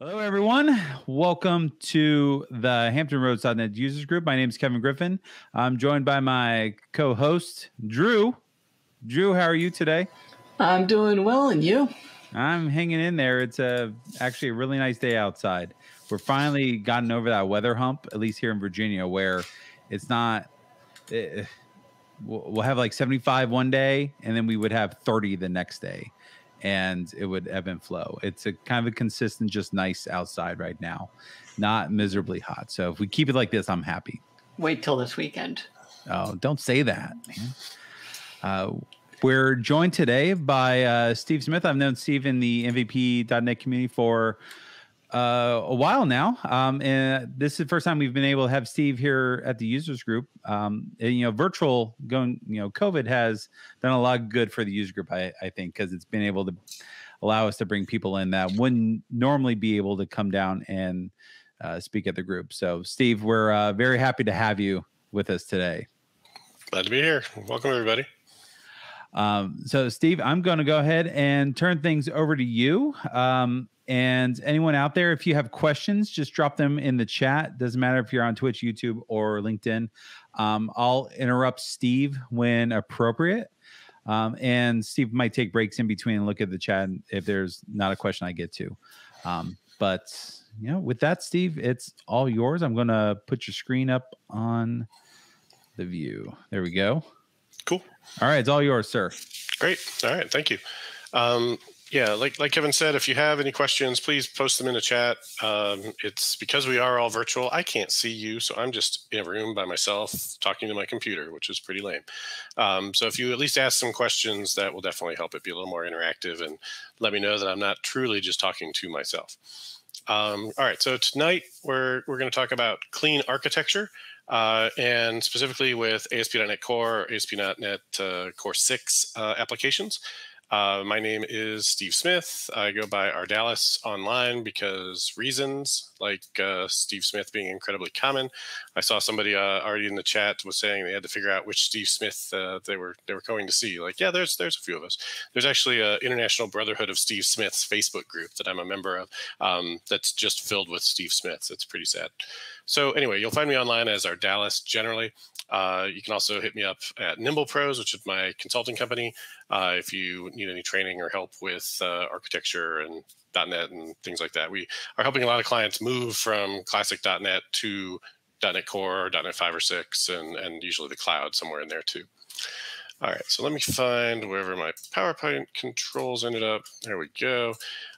Hello, everyone. Welcome to the Hampton Roads.net users group. My name is Kevin Griffin. I'm joined by my co host, Drew. Drew, how are you today? I'm doing well, and you? I'm hanging in there. It's a, actually a really nice day outside. We're finally gotten over that weather hump, at least here in Virginia, where it's not. It, eh, we'll have like 75 one day, and then we would have 30 the next day and it would ebb and flow. It's a kind of a consistent, just nice outside right now, not miserably hot. So if we keep it like this, I'm happy. Wait till this weekend. Oh, don't say that. Uh, we're joined today by uh, Steve Smith. I've known Steve in the MVP.net community for uh, a while now. Um, and this is the first time we've been able to have Steve here at the users group. Um, and, you know, virtual going, you know, COVID has done a lot of good for the user group, I, I think, because it's been able to allow us to bring people in that wouldn't normally be able to come down and uh, speak at the group. So, Steve, we're uh, very happy to have you with us today. Glad to be here. Welcome, everybody. Um, so, Steve, I'm going to go ahead and turn things over to you. Um, and anyone out there, if you have questions, just drop them in the chat. Doesn't matter if you're on Twitch, YouTube, or LinkedIn. Um, I'll interrupt Steve when appropriate. Um, and Steve might take breaks in between and look at the chat if there's not a question I get to. Um, but you know, with that, Steve, it's all yours. I'm going to put your screen up on the view. There we go. Cool. All right, it's all yours, sir. Great. All right, thank you. Um, yeah, like like Kevin said, if you have any questions, please post them in the chat. Um, it's because we are all virtual. I can't see you, so I'm just in a room by myself talking to my computer, which is pretty lame. Um, so if you at least ask some questions, that will definitely help it be a little more interactive and let me know that I'm not truly just talking to myself. Um, all right, so tonight we're we're going to talk about clean architecture. Uh, and specifically with ASP.NET Core, ASP.NET uh, Core 6 uh, applications. Uh, my name is Steve Smith. I go by Ardalis online because reasons, like uh, Steve Smith being incredibly common. I saw somebody uh, already in the chat was saying they had to figure out which Steve Smith uh, they were they were going to see. Like, yeah, there's there's a few of us. There's actually a International Brotherhood of Steve Smiths Facebook group that I'm a member of. Um, that's just filled with Steve Smiths. It's pretty sad. So anyway, you'll find me online as Ardalis generally. Uh, you can also hit me up at Nimble Pros, which is my consulting company, uh, if you need any training or help with uh, architecture and .NET and things like that. We are helping a lot of clients move from classic .NET to .NET Core, .NET 5 or 6, and, and usually the cloud somewhere in there too. All right, so let me find wherever my PowerPoint controls ended up. There we go.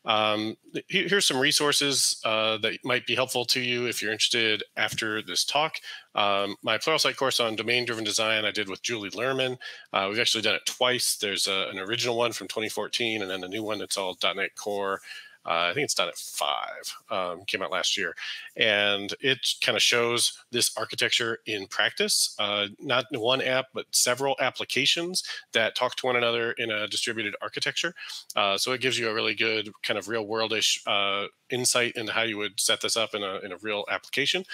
Um, here's some resources uh, that might be helpful to you if you're interested after this talk. Um, my Pluralsight course on domain-driven design I did with Julie Lerman. Uh, we've actually done it twice. There's a, an original one from 2014 and then a new one that's all .NET Core uh, I think it's done at 5, um, came out last year. And it kind of shows this architecture in practice, uh, not one app, but several applications that talk to one another in a distributed architecture. Uh, so it gives you a really good kind of real worldish uh, insight into how you would set this up in a, in a real application.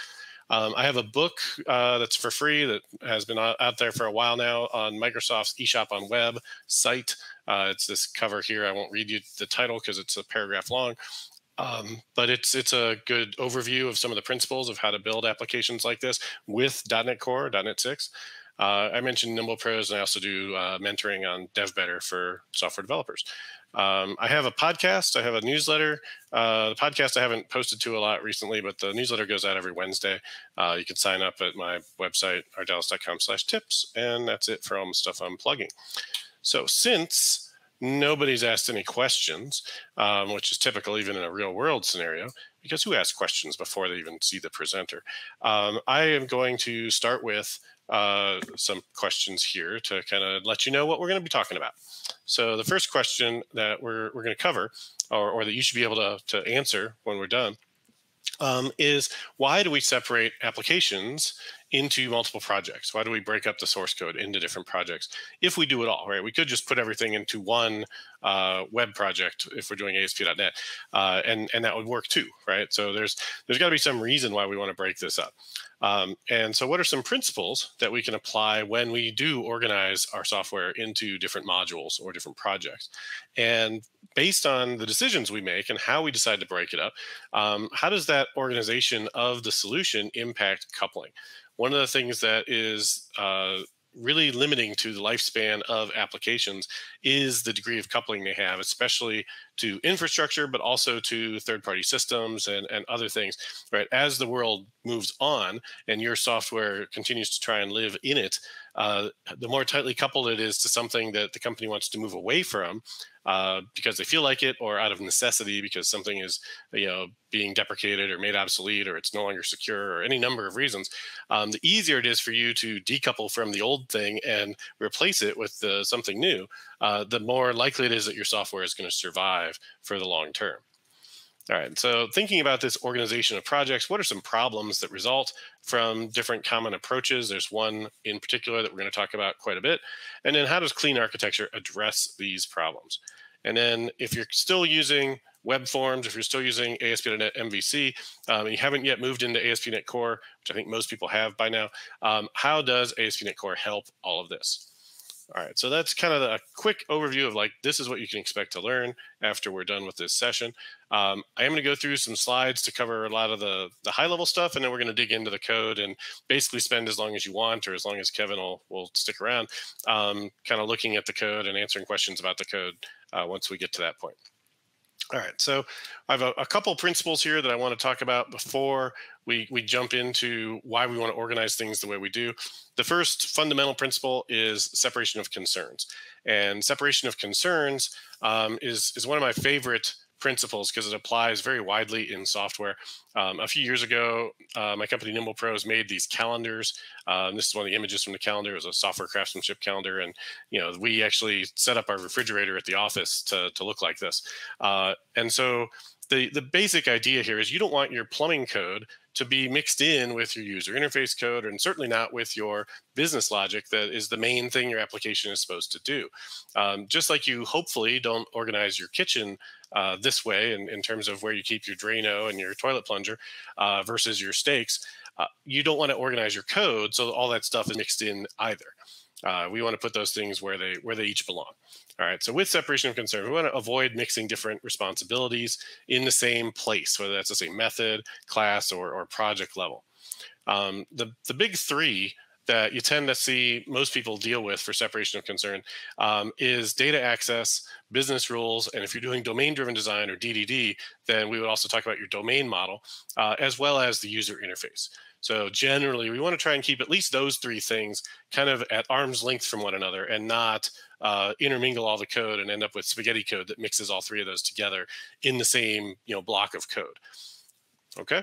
Um, I have a book uh, that's for free that has been out there for a while now on Microsoft's eShopOnWeb site. Uh, it's this cover here. I won't read you the title because it's a paragraph long. Um, but it's it's a good overview of some of the principles of how to build applications like this with .NET Core, .NET 6. Uh, I mentioned Nimble Pros, and I also do uh, mentoring on DevBetter for software developers. Um, I have a podcast. I have a newsletter. Uh, the podcast I haven't posted to a lot recently, but the newsletter goes out every Wednesday. Uh, you can sign up at my website, ardalis.com slash tips, and that's it for all the stuff I'm plugging. So since nobody's asked any questions, um, which is typical even in a real world scenario, because who asks questions before they even see the presenter? Um, I am going to start with uh, some questions here to kind of let you know what we're going to be talking about. So the first question that we're, we're going to cover, or, or that you should be able to, to answer when we're done, um, is why do we separate applications into multiple projects? Why do we break up the source code into different projects? If we do it all, right? We could just put everything into one uh, web project if we're doing ASP.NET, uh, and and that would work too, right? So there's there's got to be some reason why we want to break this up. Um, and so, what are some principles that we can apply when we do organize our software into different modules or different projects? And based on the decisions we make and how we decide to break it up, um, how does that organization of the solution impact coupling? One of the things that is uh, really limiting to the lifespan of applications is the degree of coupling they have, especially to infrastructure, but also to third party systems and, and other things, right? As the world moves on and your software continues to try and live in it, uh, the more tightly coupled it is to something that the company wants to move away from, uh, because they feel like it or out of necessity because something is you know being deprecated or made obsolete or it's no longer secure or any number of reasons um, the easier it is for you to decouple from the old thing and replace it with the, something new uh, the more likely it is that your software is going to survive for the long term all right, so thinking about this organization of projects, what are some problems that result from different common approaches? There's one in particular that we're going to talk about quite a bit. And then how does clean architecture address these problems? And then if you're still using web forms, if you're still using ASP.NET MVC, um, and you haven't yet moved into ASP.NET Core, which I think most people have by now, um, how does ASP.NET Core help all of this? All right, so that's kind of a quick overview of like, this is what you can expect to learn after we're done with this session. Um, I am gonna go through some slides to cover a lot of the, the high level stuff, and then we're gonna dig into the code and basically spend as long as you want, or as long as Kevin will, will stick around, um, kind of looking at the code and answering questions about the code uh, once we get to that point. All right, so I have a, a, couple principles here that I want to talk about before we, we jump into why we want to organize things the way we do. The first fundamental principle is separation of concerns. And separation of concerns um, is, is one of my favorite principles because it applies very widely in software. Um, a few years ago, uh, my company Nimble Pros made these calendars. Uh, this is one of the images from the calendar. It was a software craftsmanship calendar, and you know we actually set up our refrigerator at the office to to look like this. Uh, and so the the basic idea here is you don't want your plumbing code to be mixed in with your user interface code and certainly not with your business logic that is the main thing your application is supposed to do. Um, just like you hopefully don't organize your kitchen uh, this way in, in terms of where you keep your Drano and your toilet plunger uh, versus your steaks, uh, you don't want to organize your code so all that stuff is mixed in either. Uh, we want to put those things where they where they each belong. All right. So with separation of concern, we want to avoid mixing different responsibilities in the same place, whether that's the same method, class, or, or project level. Um, the the big three that you tend to see most people deal with for separation of concern um, is data access, business rules, and if you're doing domain driven design or DDD, then we would also talk about your domain model, uh, as well as the user interface. So generally, we want to try and keep at least those three things kind of at arm's length from one another and not uh, intermingle all the code and end up with spaghetti code that mixes all three of those together in the same you know block of code. Okay.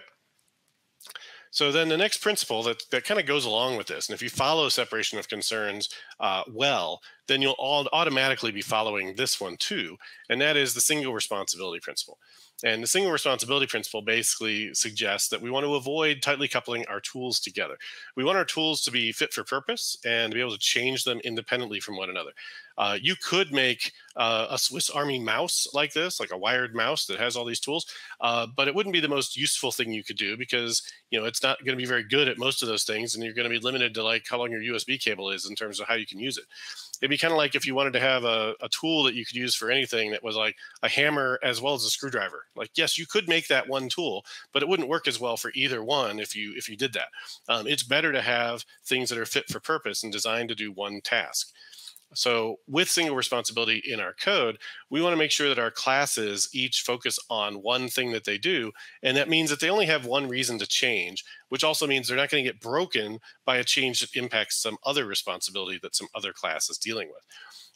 So then the next principle that, that kind of goes along with this, and if you follow separation of concerns uh, well, then you'll all automatically be following this one too, and that is the single responsibility principle. And the single responsibility principle basically suggests that we want to avoid tightly coupling our tools together. We want our tools to be fit for purpose and to be able to change them independently from one another. Uh, you could make uh, a Swiss Army mouse like this, like a wired mouse that has all these tools, uh, but it wouldn't be the most useful thing you could do because you know it's not going to be very good at most of those things, and you're going to be limited to like how long your USB cable is in terms of how you can use it. It'd be kind of like if you wanted to have a, a tool that you could use for anything that was like a hammer as well as a screwdriver. Like yes, you could make that one tool, but it wouldn't work as well for either one if you if you did that. Um, it's better to have things that are fit for purpose and designed to do one task. So with single responsibility in our code, we want to make sure that our classes each focus on one thing that they do. And that means that they only have one reason to change, which also means they're not going to get broken by a change that impacts some other responsibility that some other class is dealing with.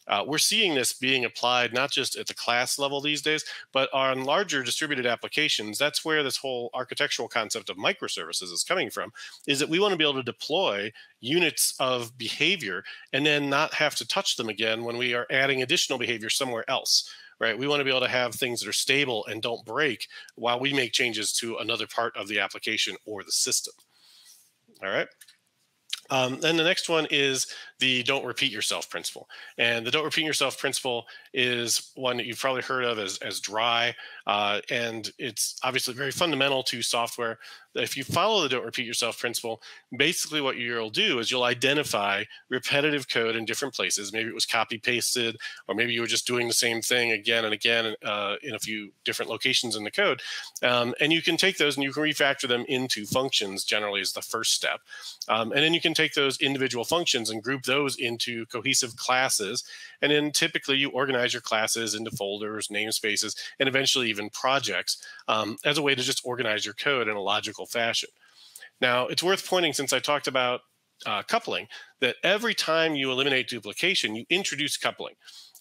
Uh, we're seeing this being applied not just at the class level these days, but on larger distributed applications. That's where this whole architectural concept of microservices is coming from, is that we want to be able to deploy units of behavior and then not have to touch them again when we are adding additional behavior somewhere else. Right. We want to be able to have things that are stable and don't break while we make changes to another part of the application or the system. All right. Um, then the next one is the don't repeat yourself principle. And the don't repeat yourself principle is one that you've probably heard of as, as dry. Uh, and it's obviously very fundamental to software. If you follow the don't repeat yourself principle, basically what you'll do is you'll identify repetitive code in different places. Maybe it was copy pasted, or maybe you were just doing the same thing again and again uh, in a few different locations in the code. Um, and you can take those and you can refactor them into functions, generally, is the first step. Um, and then you can take those individual functions and group those into cohesive classes. And then typically you organize your classes into folders, namespaces, and eventually even projects um, as a way to just organize your code in a logical fashion. Now, it's worth pointing since I talked about uh, coupling that every time you eliminate duplication, you introduce coupling.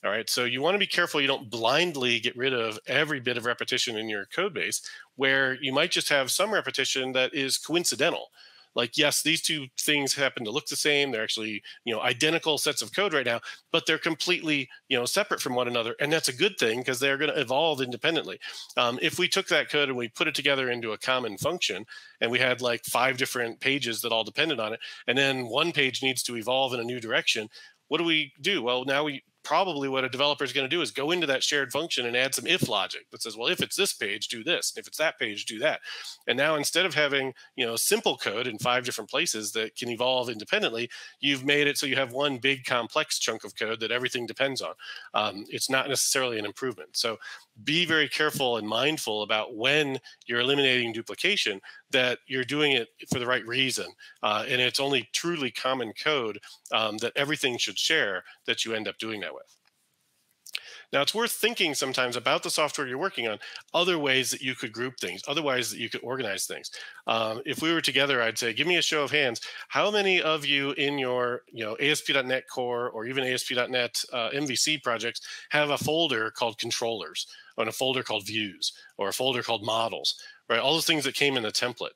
All right, so you want to be careful you don't blindly get rid of every bit of repetition in your code base where you might just have some repetition that is coincidental like yes these two things happen to look the same. They're actually you know identical sets of code right now but they're completely you know separate from one another and that's a good thing because they're going to evolve independently. Um, if we took that code and we put it together into a common function and we had like five different pages that all depended on it and then one page needs to evolve in a new direction what do we do? Well now we probably what a developer is going to do is go into that shared function and add some if logic that says, well, if it's this page, do this. If it's that page, do that. And now instead of having, you know, simple code in five different places that can evolve independently, you've made it so you have one big complex chunk of code that everything depends on. Um, it's not necessarily an improvement. So be very careful and mindful about when you're eliminating duplication that you're doing it for the right reason uh, and it's only truly common code um, that everything should share that you end up doing that with now, it's worth thinking sometimes about the software you're working on, other ways that you could group things, other ways that you could organize things. Um, if we were together, I'd say, give me a show of hands. How many of you in your, you know, ASP.NET Core or even ASP.NET uh, MVC projects have a folder called controllers, or a folder called views, or a folder called models, right? All those things that came in the template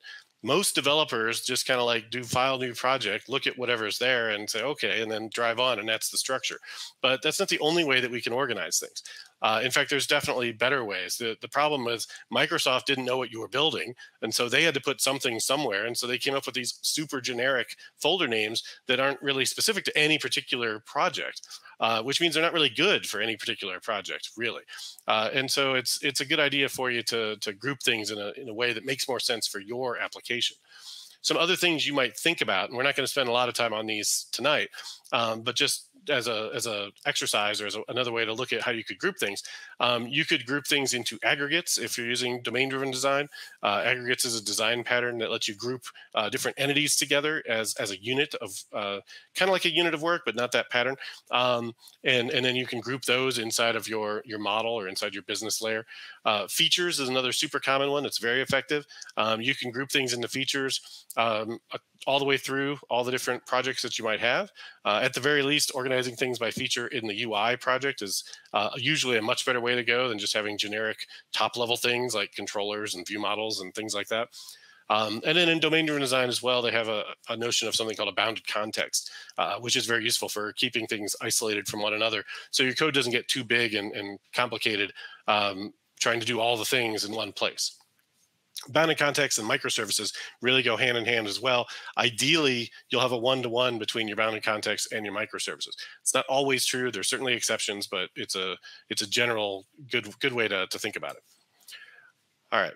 most developers just kind of like do file new project, look at whatever's there and say, okay, and then drive on. And that's the structure. But that's not the only way that we can organize things. Uh, in fact, there's definitely better ways. The, the problem was Microsoft didn't know what you were building. And so they had to put something somewhere. And so they came up with these super generic folder names that aren't really specific to any particular project. Uh, which means they're not really good for any particular project, really. Uh, and so it's it's a good idea for you to to group things in a in a way that makes more sense for your application. Some other things you might think about, and we're not going to spend a lot of time on these tonight, um, but just as a as a exercise or as a, another way to look at how you could group things. Um, you could group things into aggregates if you're using domain driven design. Uh, aggregates is a design pattern that lets you group uh, different entities together as as a unit of uh, kind of like a unit of work, but not that pattern. Um, and and then you can group those inside of your your model or inside your business layer. Uh, features is another super common one. It's very effective. Um, you can group things into features um, all the way through all the different projects that you might have. Uh, at the very least, organizing things by feature in the UI project is uh, usually a much better way to go than just having generic top level things like controllers and view models and things like that. Um, and then in domain driven design as well, they have a, a, notion of something called a bounded context, uh, which is very useful for keeping things isolated from one another. So your code doesn't get too big and, and complicated um, trying to do all the things in one place bounded context and microservices really go hand in hand as well. Ideally, you'll have a one-to-one between your bounded context and your microservices. It's not always true. There's certainly exceptions, but it's a it's a general good good way to, to think about it. All right.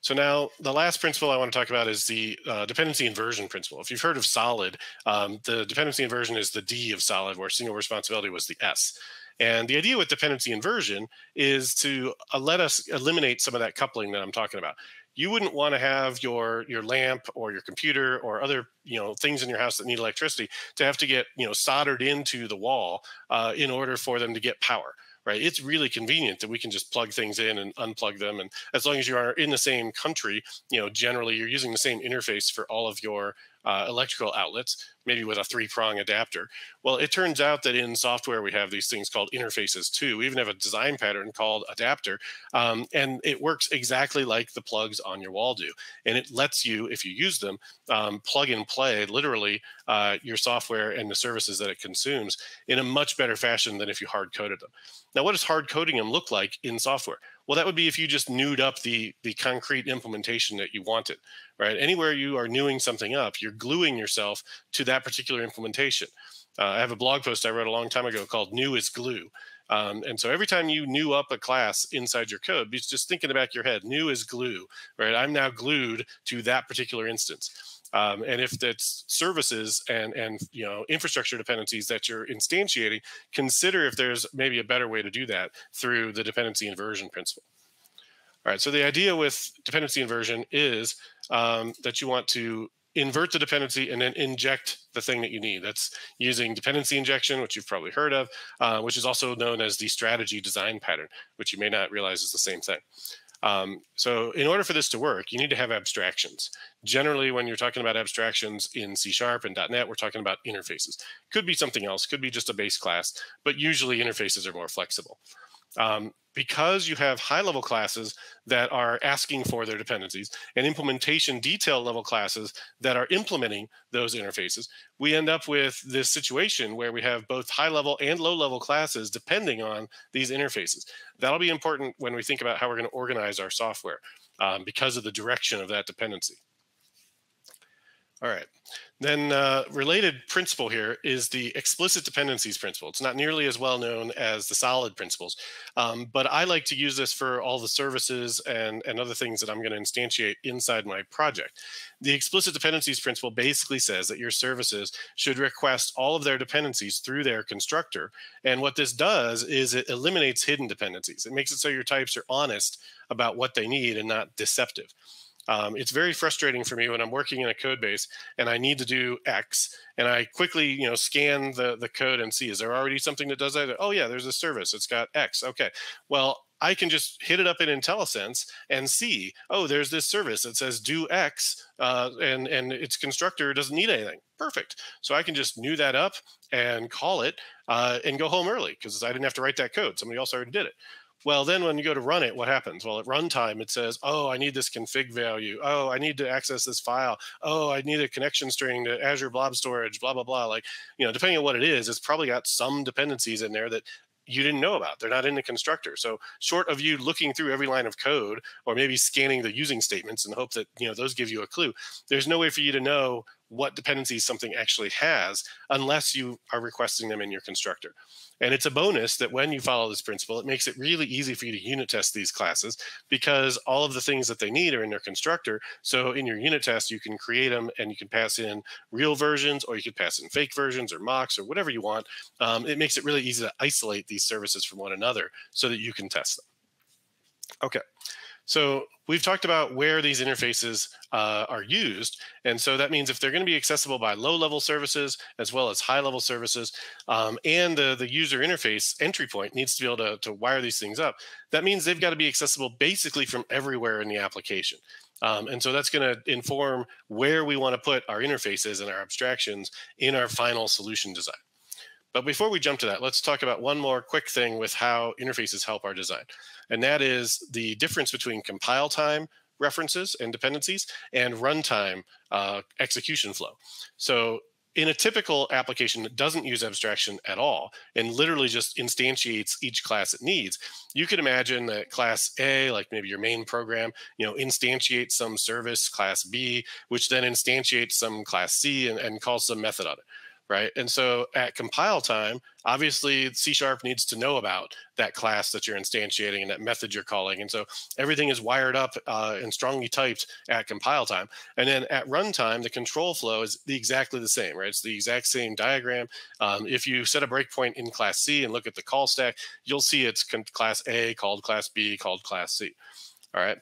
So now the last principle I want to talk about is the uh, dependency inversion principle. If you've heard of solid, um, the dependency inversion is the D of solid, where single responsibility was the S. And the idea with dependency inversion is to uh, let us eliminate some of that coupling that I'm talking about. You wouldn't want to have your your lamp or your computer or other you know things in your house that need electricity to have to get you know soldered into the wall uh, in order for them to get power right? It's really convenient that we can just plug things in and unplug them and as long as you are in the same country you know generally you're using the same interface for all of your uh, electrical outlets, maybe with a three prong adapter. Well, it turns out that in software, we have these things called interfaces too. We even have a design pattern called adapter, um, and it works exactly like the plugs on your wall do. And it lets you, if you use them, um, plug and play literally uh, your software and the services that it consumes in a much better fashion than if you hard coded them. Now, what does hard coding them look like in software? Well, that would be if you just newed up the the concrete implementation that you wanted, right? Anywhere you are newing something up, you're gluing yourself to that particular implementation. Uh, I have a blog post I wrote a long time ago called "New is Glue." Um, and so every time you new up a class inside your code, just think in the back of your head, new is glue, right? I'm now glued to that particular instance. Um, and if that's services and and you know infrastructure dependencies that you're instantiating, consider if there's maybe a better way to do that through the dependency inversion principle. All right, so the idea with dependency inversion is um, that you want to invert the dependency and then inject the thing that you need. That's using dependency injection, which you've probably heard of, uh, which is also known as the strategy design pattern, which you may not realize is the same thing. Um, so in order for this to work, you need to have abstractions. Generally, when you're talking about abstractions in C Sharp and .NET, we're talking about interfaces. Could be something else, could be just a base class, but usually interfaces are more flexible. Um, because you have high level classes that are asking for their dependencies and implementation detail level classes that are implementing those interfaces, we end up with this situation where we have both high level and low level classes depending on these interfaces. That'll be important when we think about how we're going to organize our software um, because of the direction of that dependency. All right. Then uh, related principle here is the explicit dependencies principle. It's not nearly as well known as the solid principles, um, but I like to use this for all the services and, and other things that I'm going to instantiate inside my project. The explicit dependencies principle basically says that your services should request all of their dependencies through their constructor. And what this does is it eliminates hidden dependencies. It makes it so your types are honest about what they need and not deceptive. Um, it's very frustrating for me when I'm working in a code base and I need to do X and I quickly, you know, scan the, the code and see, is there already something that does that? Oh yeah, there's a service. It's got X. Okay. Well, I can just hit it up in IntelliSense and see, oh, there's this service that says do X uh, and, and its constructor doesn't need anything. Perfect. So I can just new that up and call it uh, and go home early because I didn't have to write that code. Somebody else already did it. Well, then when you go to run it, what happens? Well, at runtime, it says, oh, I need this config value. Oh, I need to access this file. Oh, I need a connection string to Azure Blob Storage, blah, blah, blah. Like, you know, depending on what it is, it's probably got some dependencies in there that you didn't know about. They're not in the constructor. So short of you looking through every line of code or maybe scanning the using statements and hope that, you know, those give you a clue, there's no way for you to know what dependencies something actually has unless you are requesting them in your constructor. And it's a bonus that when you follow this principle, it makes it really easy for you to unit test these classes because all of the things that they need are in their constructor. So in your unit test, you can create them and you can pass in real versions or you can pass in fake versions or mocks or whatever you want. Um, it makes it really easy to isolate these services from one another so that you can test them. Okay. So we've talked about where these interfaces uh, are used. And so that means if they're going to be accessible by low level services as well as high level services, um, and the, the user interface entry point needs to be able to, to wire these things up, that means they've got to be accessible basically from everywhere in the application. Um, and so that's going to inform where we want to put our interfaces and our abstractions in our final solution design. But before we jump to that, let's talk about one more quick thing with how interfaces help our design. And that is the difference between compile time references and dependencies and runtime uh, execution flow. So in a typical application that doesn't use abstraction at all and literally just instantiates each class it needs, you could imagine that class A, like maybe your main program, you know, instantiates some service class B, which then instantiates some class C and, and calls some method on it right? And so at compile time, obviously C sharp needs to know about that class that you're instantiating and that method you're calling. And so everything is wired up uh, and strongly typed at compile time. And then at runtime, the control flow is the, exactly the same, right? It's the exact same diagram. Um, if you set a breakpoint in class C and look at the call stack, you'll see it's class A called class B called class C. All right.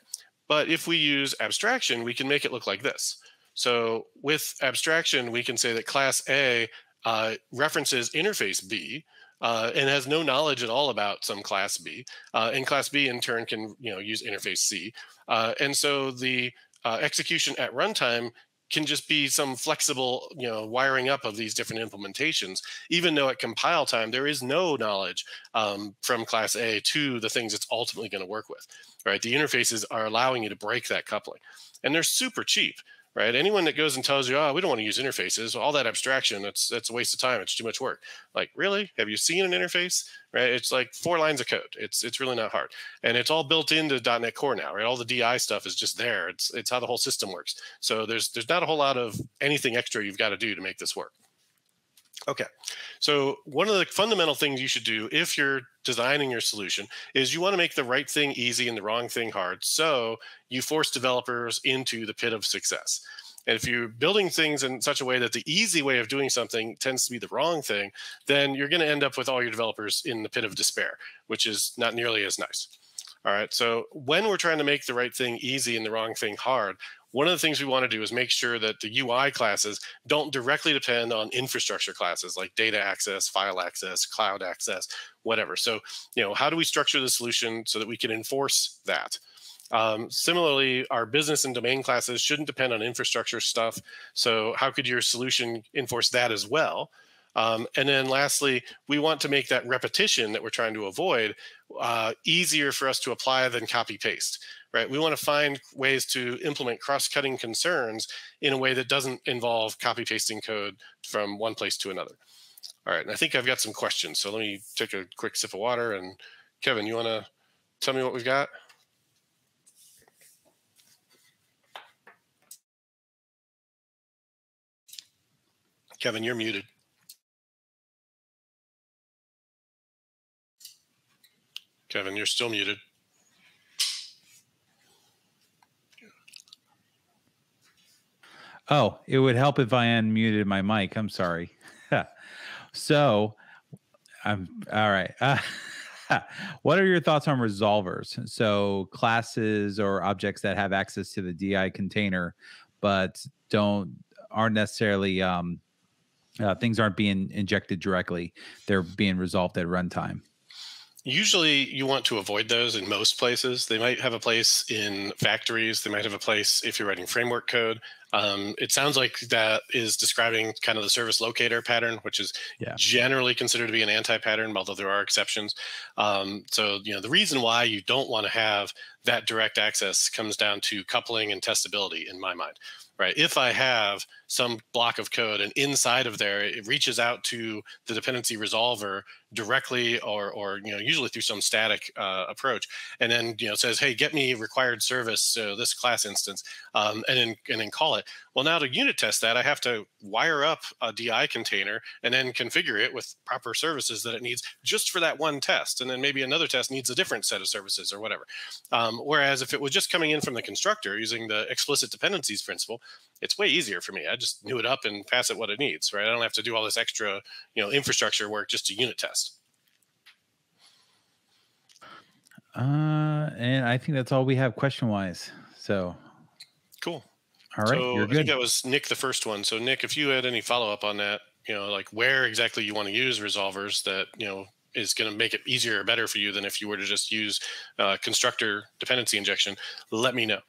But if we use abstraction, we can make it look like this. So with abstraction, we can say that class A uh, references interface B uh, and has no knowledge at all about some class B. Uh, and class B in turn can you know use interface C. Uh, and so the uh, execution at runtime can just be some flexible you know wiring up of these different implementations even though at compile time there is no knowledge um, from class a to the things it's ultimately going to work with right the interfaces are allowing you to break that coupling and they're super cheap right? Anyone that goes and tells you, oh, we don't want to use interfaces, all that abstraction, that's that's a waste of time. It's too much work. Like, really? Have you seen an interface? Right? It's like four lines of code. It's it's really not hard, and it's all built into .NET Core now, right? All the DI stuff is just there. It's it's how the whole system works. So there's there's not a whole lot of anything extra you've got to do to make this work. Okay, so one of the fundamental things you should do if you're designing your solution is you want to make the right thing easy and the wrong thing hard. So you force developers into the pit of success. And if you're building things in such a way that the easy way of doing something tends to be the wrong thing, then you're going to end up with all your developers in the pit of despair, which is not nearly as nice. All right. So when we're trying to make the right thing easy and the wrong thing hard, one of the things we want to do is make sure that the UI classes don't directly depend on infrastructure classes like data access, file access, cloud access, whatever. So, you know, how do we structure the solution so that we can enforce that? Um, similarly, our business and domain classes shouldn't depend on infrastructure stuff. So, how could your solution enforce that as well? Um, and then lastly, we want to make that repetition that we're trying to avoid uh, easier for us to apply than copy paste right? We want to find ways to implement cross-cutting concerns in a way that doesn't involve copy pasting code from one place to another. All right, and I think I've got some questions. So let me take a quick sip of water. And Kevin, you want to tell me what we've got? Kevin, you're muted. Kevin, you're still muted. Oh, it would help if I unmuted my mic. I'm sorry. so, I'm all right. Uh, what are your thoughts on resolvers? So, classes or objects that have access to the DI container, but don't aren't necessarily um, uh, things aren't being injected directly; they're being resolved at runtime. Usually, you want to avoid those in most places. They might have a place in factories. They might have a place if you're writing framework code. Um, it sounds like that is describing kind of the service locator pattern, which is yeah. generally considered to be an anti-pattern, although there are exceptions. Um, so, you know, the reason why you don't want to have that direct access comes down to coupling and testability, in my mind right? If I have some block of code and inside of there, it reaches out to the dependency resolver directly or, or you know, usually through some static uh, approach, and then, you know, says, hey, get me required service, so this class instance, um, and, then, and then call it. Well, now to unit test that, I have to wire up a DI container and then configure it with proper services that it needs just for that one test. And then maybe another test needs a different set of services or whatever. Um, whereas if it was just coming in from the constructor using the explicit dependencies principle, it's way easier for me. I just new it up and pass it what it needs, right? I don't have to do all this extra, you know, infrastructure work just to unit test. Uh, and I think that's all we have question wise. So cool. All right, so you're good. I think that was Nick the first one. So Nick, if you had any follow up on that, you know, like where exactly you want to use resolvers that you know is going to make it easier or better for you than if you were to just use uh, constructor dependency injection, let me know.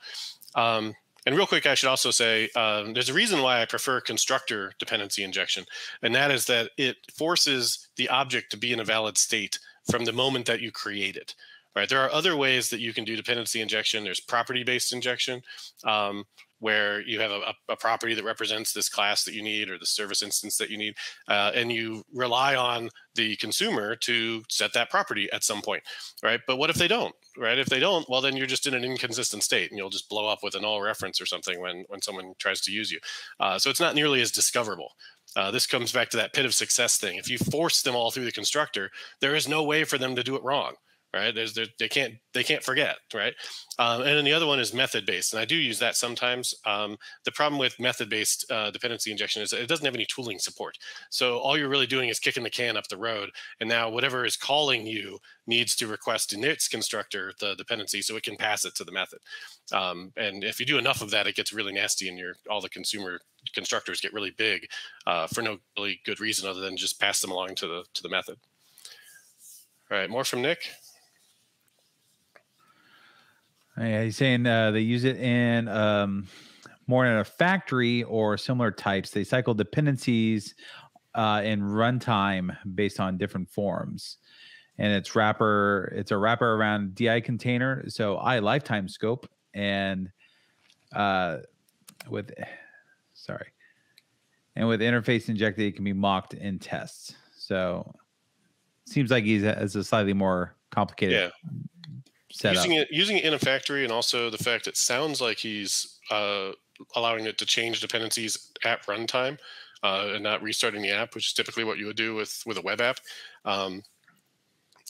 Um, and real quick, I should also say um, there's a reason why I prefer constructor dependency injection, and that is that it forces the object to be in a valid state from the moment that you create it. Right? There are other ways that you can do dependency injection. There's property-based injection. Um, where you have a, a, property that represents this class that you need or the service instance that you need, uh, and you rely on the consumer to set that property at some point, right? But what if they don't, right? If they don't, well, then you're just in an inconsistent state, and you'll just blow up with a null reference or something when when someone tries to use you. Uh, so it's not nearly as discoverable. Uh, this comes back to that pit of success thing. If you force them all through the constructor, there is no way for them to do it wrong right? There's they can't they can't forget, right? Um, and then the other one is method based, and I do use that sometimes. Um, the problem with method based uh, dependency injection is it doesn't have any tooling support. So all you're really doing is kicking the can up the road, and now whatever is calling you needs to request in its constructor the dependency so it can pass it to the method. Um, and if you do enough of that, it gets really nasty, and your all the consumer constructors get really big uh, for no really good reason other than just pass them along to the to the method. All right, more from Nick. Yeah, he's saying uh, they use it in um, more in a factory or similar types. They cycle dependencies uh, in runtime based on different forms, and it's wrapper. It's a wrapper around DI container. So I lifetime scope and uh, with sorry, and with interface injected, it can be mocked in tests. So seems like he's has a slightly more complicated Yeah. Using it using it in a factory and also the fact it sounds like he's uh, allowing it to change dependencies at runtime uh, and not restarting the app which is typically what you would do with with a web app um,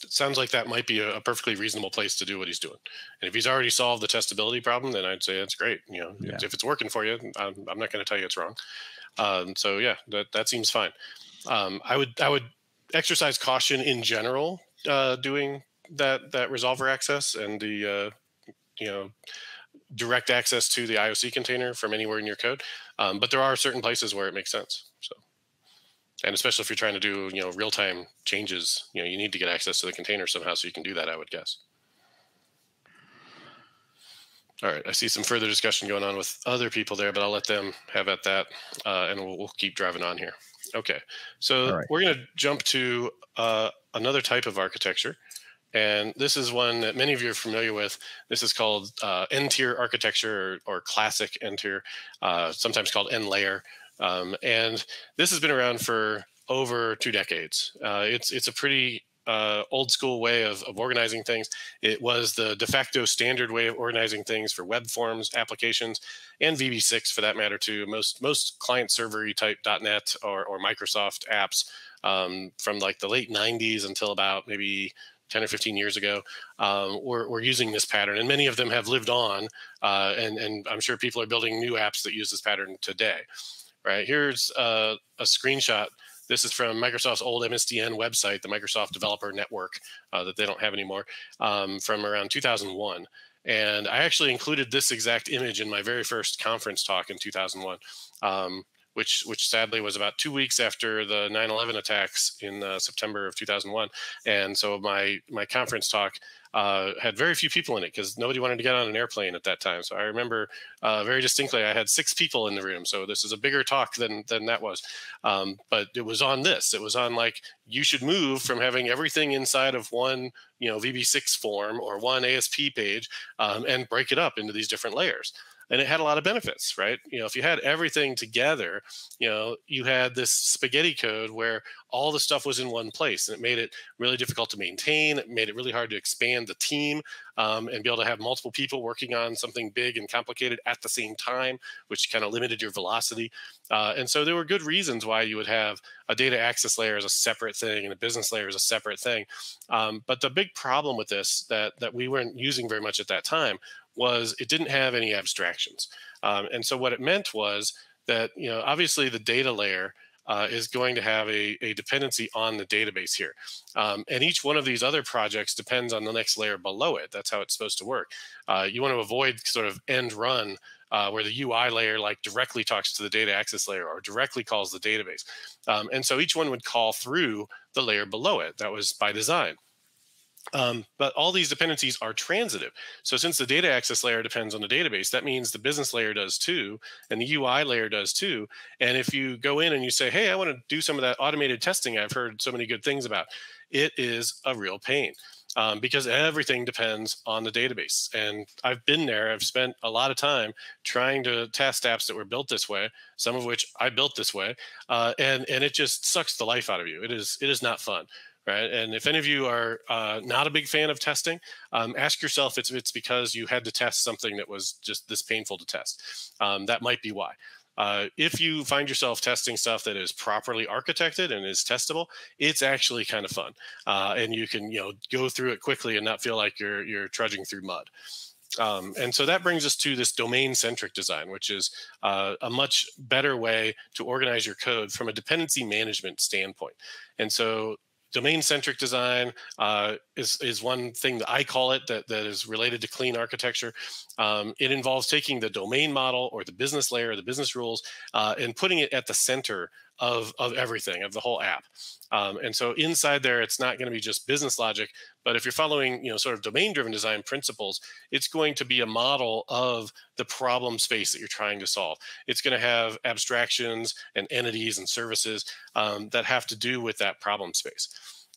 it sounds like that might be a, a perfectly reasonable place to do what he's doing. And if he's already solved the testability problem then i'd say that's great you know Yeah. if it's working for you i'm, I'm not going to tell you it's wrong. Um, so yeah that, that seems fine. Um, i would i would exercise caution in general uh, doing that that resolver access and the uh, you know direct access to the IOC container from anywhere in your code. Um, but there are certain places where it makes sense. So, and especially if you're trying to do you know real time changes, you know you need to get access to the container somehow so you can do that. I would guess. All right, I see some further discussion going on with other people there, but I'll let them have at that, uh, and we'll, we'll keep driving on here. Okay, so right. we're going to jump to uh, another type of architecture, and this is one that many of you are familiar with. This is called uh, N-tier architecture or, or classic N-tier, uh, sometimes called N-layer, um, and this has been around for over two decades. Uh, it's it's a pretty uh, old school way of, of organizing things. It was the de facto standard way of organizing things for web forms applications and VB6 for that matter too. Most most client server type .NET or, or Microsoft apps um, from like the late 90s until about maybe 10 or 15 years ago um, were, were using this pattern and many of them have lived on uh, and, and i'm sure people are building new apps that use this pattern today. Right here's uh, a screenshot. This is from microsoft's old msdn website the microsoft developer network uh, that they don't have anymore um, from around 2001 and i actually included this exact image in my very first conference talk in 2001 um, which which sadly was about two weeks after the 9/11 attacks in uh, September of 2001. And so my my conference talk uh, had very few people in it because nobody wanted to get on an airplane at that time. So I remember uh, very distinctly I had six people in the room. So this is a bigger talk than than that was. Um, but it was on this. It was on like you should move from having everything inside of one you know VB6 form or one ASP page um, and break it up into these different layers and it had a lot of benefits right? You know if you had everything together you know you had this spaghetti code where all the stuff was in one place and it made it really difficult to maintain it made it really hard to expand the team um, and be able to have multiple people working on something big and complicated at the same time which kind of limited your velocity. Uh, and so there were good reasons why you would have a data access layer as a separate thing and a business layer as a separate thing. Um, but the big problem with this that that we weren't using very much at that time was it didn't have any abstractions. Um, and so what it meant was that, you know, obviously the data layer uh, is going to have a, a dependency on the database here. Um, and each one of these other projects depends on the next layer below it. That's how it's supposed to work. Uh, you want to avoid sort of end run uh, where the UI layer like directly talks to the data access layer or directly calls the database. Um, and so each one would call through the layer below it. That was by design. Um, but all these dependencies are transitive. So since the data access layer depends on the database, that means the business layer does too, and the UI layer does too. And if you go in and you say, hey, I want to do some of that automated testing I've heard so many good things about, it is a real pain. Um, because everything depends on the database. And I've been there. I've spent a lot of time trying to test apps that were built this way, some of which I built this way, uh, and and it just sucks the life out of you. It is it is not fun right? And if any of you are uh, not a big fan of testing, um, ask yourself if it's because you had to test something that was just this painful to test. Um, that might be why. Uh, if you find yourself testing stuff that is properly architected and is testable, it's actually kind of fun, uh, and you can you know go through it quickly and not feel like you're you're trudging through mud. Um, and so that brings us to this domain centric design, which is uh, a much better way to organize your code from a dependency management standpoint. And so domain centric design uh, is, is one thing that I call it that, that is related to clean architecture. Um, it involves taking the domain model or the business layer, the business rules, uh, and putting it at the center of, of everything, of the whole app. Um, and so inside there, it's not going to be just business logic, but if you're following, you know, sort of domain-driven design principles, it's going to be a model of the problem space that you're trying to solve. It's going to have abstractions and entities and services um, that have to do with that problem space.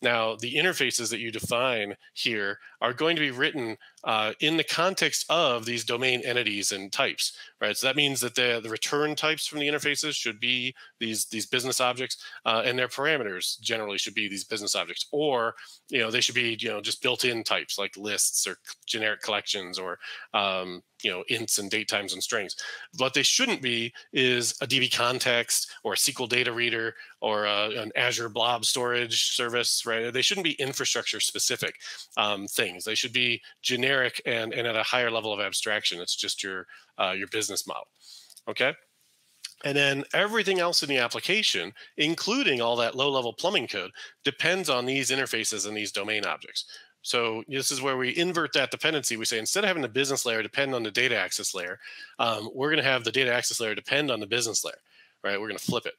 Now, the interfaces that you define here are going to be written uh, in the context of these domain entities and types, right? So that means that the, the return types from the interfaces should be these, these business objects, uh, and their parameters generally should be these business objects, or you know they should be you know just built-in types like lists or generic collections or um, you know ints and date times and strings. What they shouldn't be is a DB context or a SQL data reader or a, an Azure Blob storage service, right? They shouldn't be infrastructure specific um, things. They should be generic and, and at a higher level of abstraction. It's just your uh, your business model. Okay. And then everything else in the application, including all that low level plumbing code, depends on these interfaces and these domain objects. So this is where we invert that dependency. We say instead of having the business layer depend on the data access layer, um, we're going to have the data access layer depend on the business layer, right? We're going to flip it.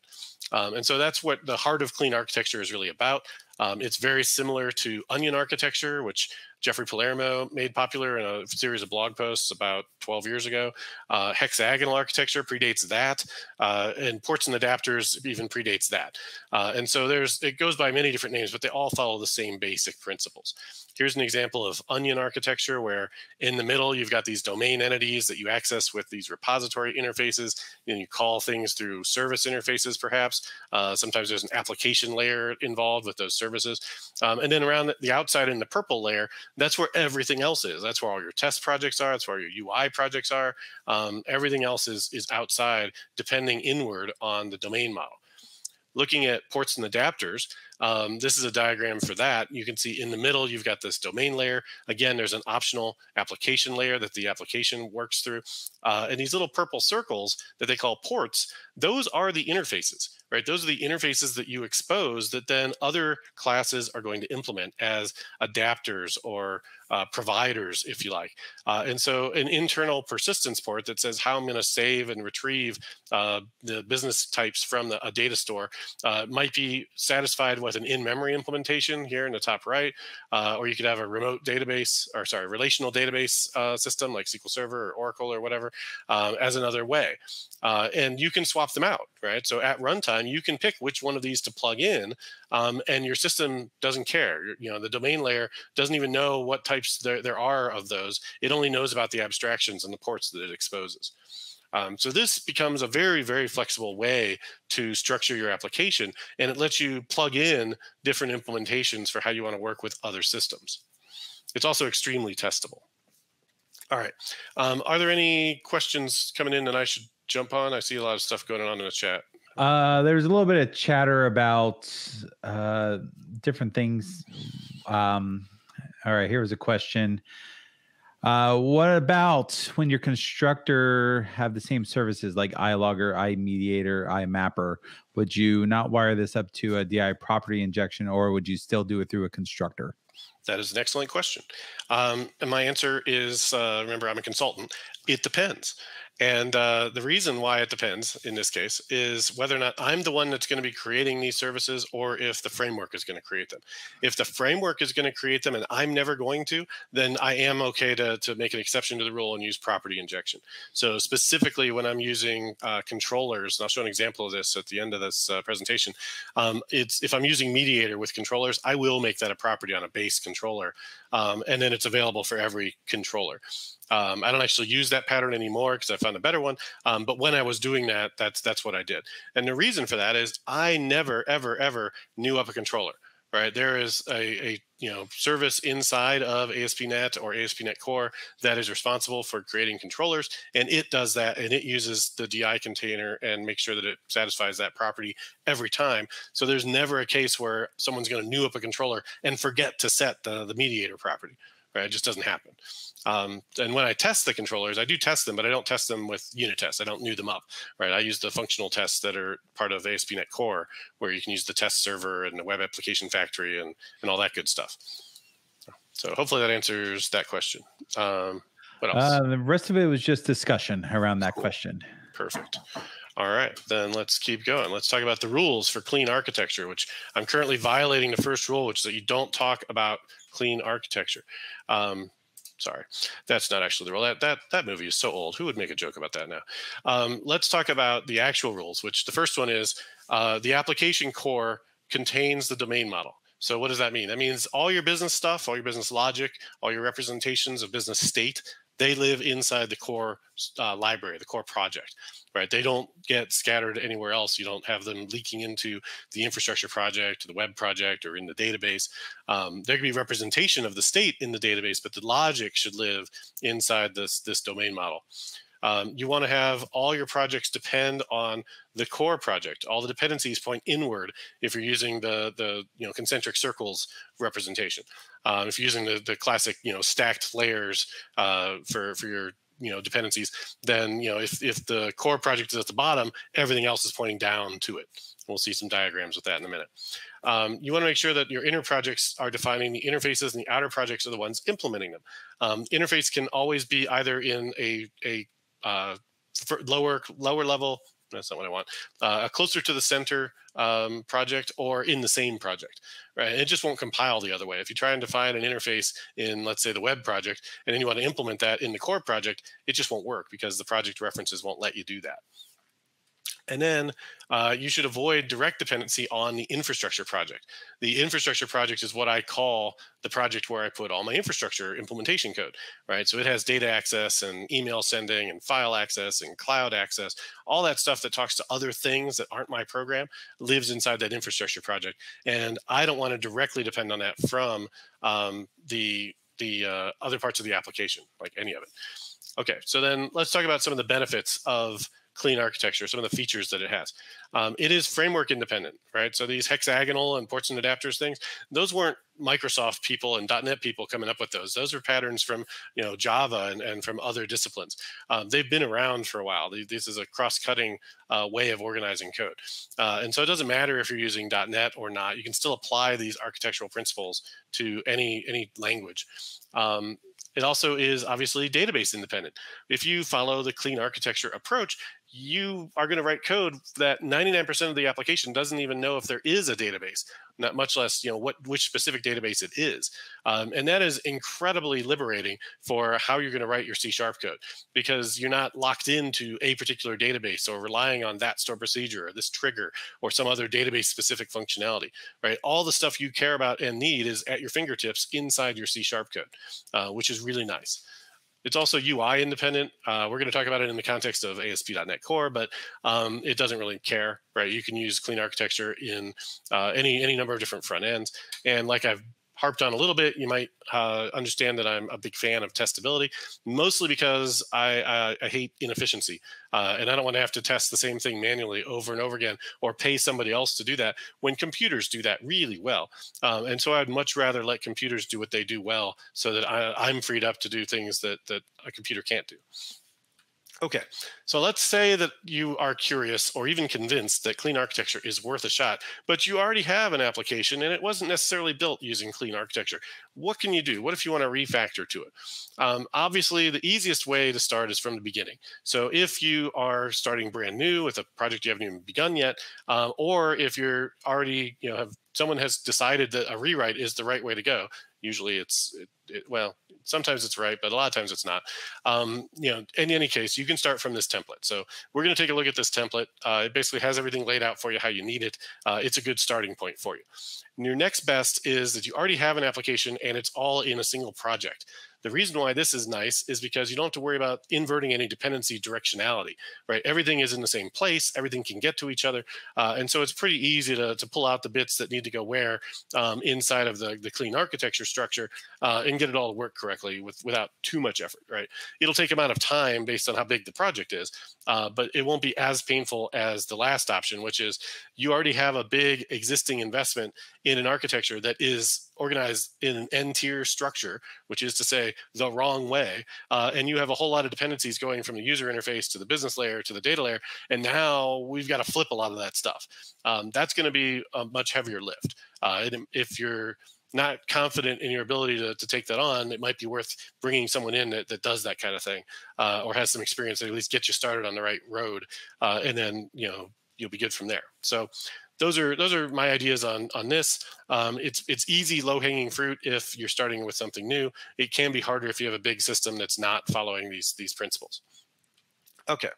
Um, and so that's what the heart of clean architecture is really about. Um, it's very similar to onion architecture, which Jeffrey Palermo made popular in a series of blog posts about 12 years ago. Uh, hexagonal architecture predates that, uh, and ports and adapters even predates that. Uh, and so there's it goes by many different names, but they all follow the same basic principles. Here's an example of onion architecture where in the middle you've got these domain entities that you access with these repository interfaces, and you call things through service interfaces perhaps. Uh, sometimes there's an application layer involved with those services. Um, and then around the outside in the purple layer, that's where everything else is. That's where all your test projects are. That's where your UI projects are. Um, everything else is, is outside, depending inward on the domain model. Looking at ports and adapters, um, this is a diagram for that. You can see in the middle, you've got this domain layer. Again, there's an optional application layer that the application works through. Uh, and these little purple circles that they call ports, those are the interfaces right? Those are the interfaces that you expose that then other classes are going to implement as adapters or uh, providers, if you like. Uh, and so an internal persistence port that says how I'm going to save and retrieve uh, the business types from the, a data store uh, might be satisfied with an in-memory implementation here in the top right, uh, or you could have a remote database, or sorry, relational database uh, system like SQL Server or Oracle or whatever as another way. and you can swap them out, right? So at runtime, you can pick which one of these to plug in, um, and your system doesn't care. You know, the domain layer doesn't even know what types there, there are of those. It only knows about the abstractions and the ports that it exposes. Um, so this becomes a very, very flexible way to structure your application, and it lets you plug in different implementations for how you want to work with other systems. It's also extremely testable. All right. Um, are there any questions coming in that I should jump on? I see a lot of stuff going on in the chat. Uh, there's a little bit of chatter about uh, different things. Um, all right, here was a question. Uh, what about when your constructor have the same services like iLogger, iMediator, iMapper? Would you not wire this up to a DI property injection, or would you still do it through a constructor? That is an excellent question. Um, and my answer is uh, remember, I'm a consultant. It depends. And uh, the reason why it depends in this case is whether or not I'm the one that's going to be creating these services or if the framework is going to create them. If the framework is going to create them and I'm never going to, then I am okay to, to make an exception to the rule and use property injection. So specifically when I'm using uh, controllers, and I'll show an example of this at the end of this uh, presentation, um, it's if I'm using mediator with controllers, I will make that a property on a base controller. Um, and then it's available for every controller. Um, I don't actually use that pattern anymore because I found a better one. Um, but when I was doing that, that's that's what I did. And the reason for that is I never, ever, ever knew up a controller. Right there is a, a you know service inside of ASP.NET or ASP.NET Core that is responsible for creating controllers, and it does that, and it uses the DI container and makes sure that it satisfies that property every time. So there's never a case where someone's going to new up a controller and forget to set the the mediator property. Right, it just doesn't happen. Um, and when I test the controllers, I do test them, but I don't test them with unit tests. I don't new them up, right? I use the functional tests that are part of ASP.NET Core, where you can use the test server and the web application factory and, and all that good stuff. So hopefully that answers that question. Um, what else? Uh, the rest of it was just discussion around that cool. question. Perfect. All right, then let's keep going. Let's talk about the rules for clean architecture, which I'm currently violating the first rule, which is that you don't talk about clean architecture. Um, Sorry, that's not actually the rule. That that that movie is so old. Who would make a joke about that now? Um, let's talk about the actual rules. Which the first one is uh, the application core contains the domain model. So what does that mean? That means all your business stuff, all your business logic, all your representations of business state, they live inside the core uh, library, the core project, right? They don't get scattered anywhere else. You don't have them leaking into the infrastructure project, the web project, or in the database. Um, there can be representation of the state in the database, but the logic should live inside this this domain model. Um, you want to have all your projects depend on the core project. All the dependencies point inward if you're using the the you know concentric circles representation. Um, if you're using the the classic you know stacked layers uh, for for your you know dependencies, then you know if if the core project is at the bottom, everything else is pointing down to it. We'll see some diagrams with that in a minute. Um, you want to make sure that your inner projects are defining the interfaces and the outer projects are the ones implementing them. Um, interface can always be either in a, a uh, lower lower level that's not what I want. Uh, closer to the center um, project or in the same project, right? It just won't compile the other way. If you try and define an interface in, let's say, the web project, and then you want to implement that in the core project, it just won't work because the project references won't let you do that. And then uh, you should avoid direct dependency on the infrastructure project. The infrastructure project is what I call the project where I put all my infrastructure implementation code, right? So it has data access and email sending and file access and cloud access, all that stuff that talks to other things that aren't my program lives inside that infrastructure project. And I don't want to directly depend on that from um, the the uh, other parts of the application, like any of it. Okay, so then let's talk about some of the benefits of clean architecture, some of the features that it has. Um, it is framework independent, right? So these hexagonal and ports and adapters things, those weren't Microsoft people and .NET people coming up with those. Those are patterns from you know Java and, and from other disciplines. Um, they've been around for a while. This is a cross-cutting uh, way of organizing code, uh, and so it doesn't matter if you're using .NET or not. You can still apply these architectural principles to any any language. Um, it also is obviously database independent. If you follow the clean architecture approach, you are going to write code that 99% of the application doesn't even know if there is a database not much less you know what which specific database it is. Um, and that is incredibly liberating for how you're going to write your c sharp code because you're not locked into a particular database or relying on that store procedure or this trigger or some other database specific functionality right? All the stuff you care about and need is at your fingertips inside your c sharp code uh, which is really nice it's also UI independent. Uh, we're going to talk about it in the context of ASP.NET Core, but um, it doesn't really care, right? You can use clean architecture in uh, any any number of different front ends. And like I've harped on a little bit, you might uh, understand that I'm a big fan of testability, mostly because I, I, I hate inefficiency. Uh, and I don't want to have to test the same thing manually over and over again or pay somebody else to do that when computers do that really well. Um, and so I'd much rather let computers do what they do well so that I, I'm freed up to do things that, that a computer can't do. Okay, so let's say that you are curious or even convinced that clean architecture is worth a shot, but you already have an application and it wasn't necessarily built using clean architecture. What can you do? What if you want to refactor to it? Um, obviously, the easiest way to start is from the beginning. So if you are starting brand new with a project you haven't even begun yet, um, or if you're already, you know, have someone has decided that a rewrite is the right way to go, usually it's it, it, well sometimes it's right but a lot of times it's not. Um, you know in any case you can start from this template. So we're going to take a look at this template. Uh, it basically has everything laid out for you how you need it. Uh, it's a good starting point for you. And your next best is that you already have an application and it's all in a single project the reason why this is nice is because you don't have to worry about inverting any dependency directionality, right? Everything is in the same place, everything can get to each other. Uh, and so it's pretty easy to, to pull out the bits that need to go where um, inside of the, the clean architecture structure uh, and get it all to work correctly with, without too much effort, right? It'll take amount of time based on how big the project is, uh, but it won't be as painful as the last option, which is you already have a big existing investment in an architecture that is organized in an n tier structure, which is to say the wrong way. Uh, and you have a whole lot of dependencies going from the user interface to the business layer to the data layer. And now we've got to flip a lot of that stuff. Um, that's going to be a much heavier lift. Uh, if you're not confident in your ability to, to take that on, it might be worth bringing someone in that, that does that kind of thing uh, or has some experience that at least get you started on the right road. Uh, and then, you know, you'll be good from there. So those are those are my ideas on on this. Um, it's it's easy, low hanging fruit if you're starting with something new. It can be harder if you have a big system that's not following these these principles. Okay.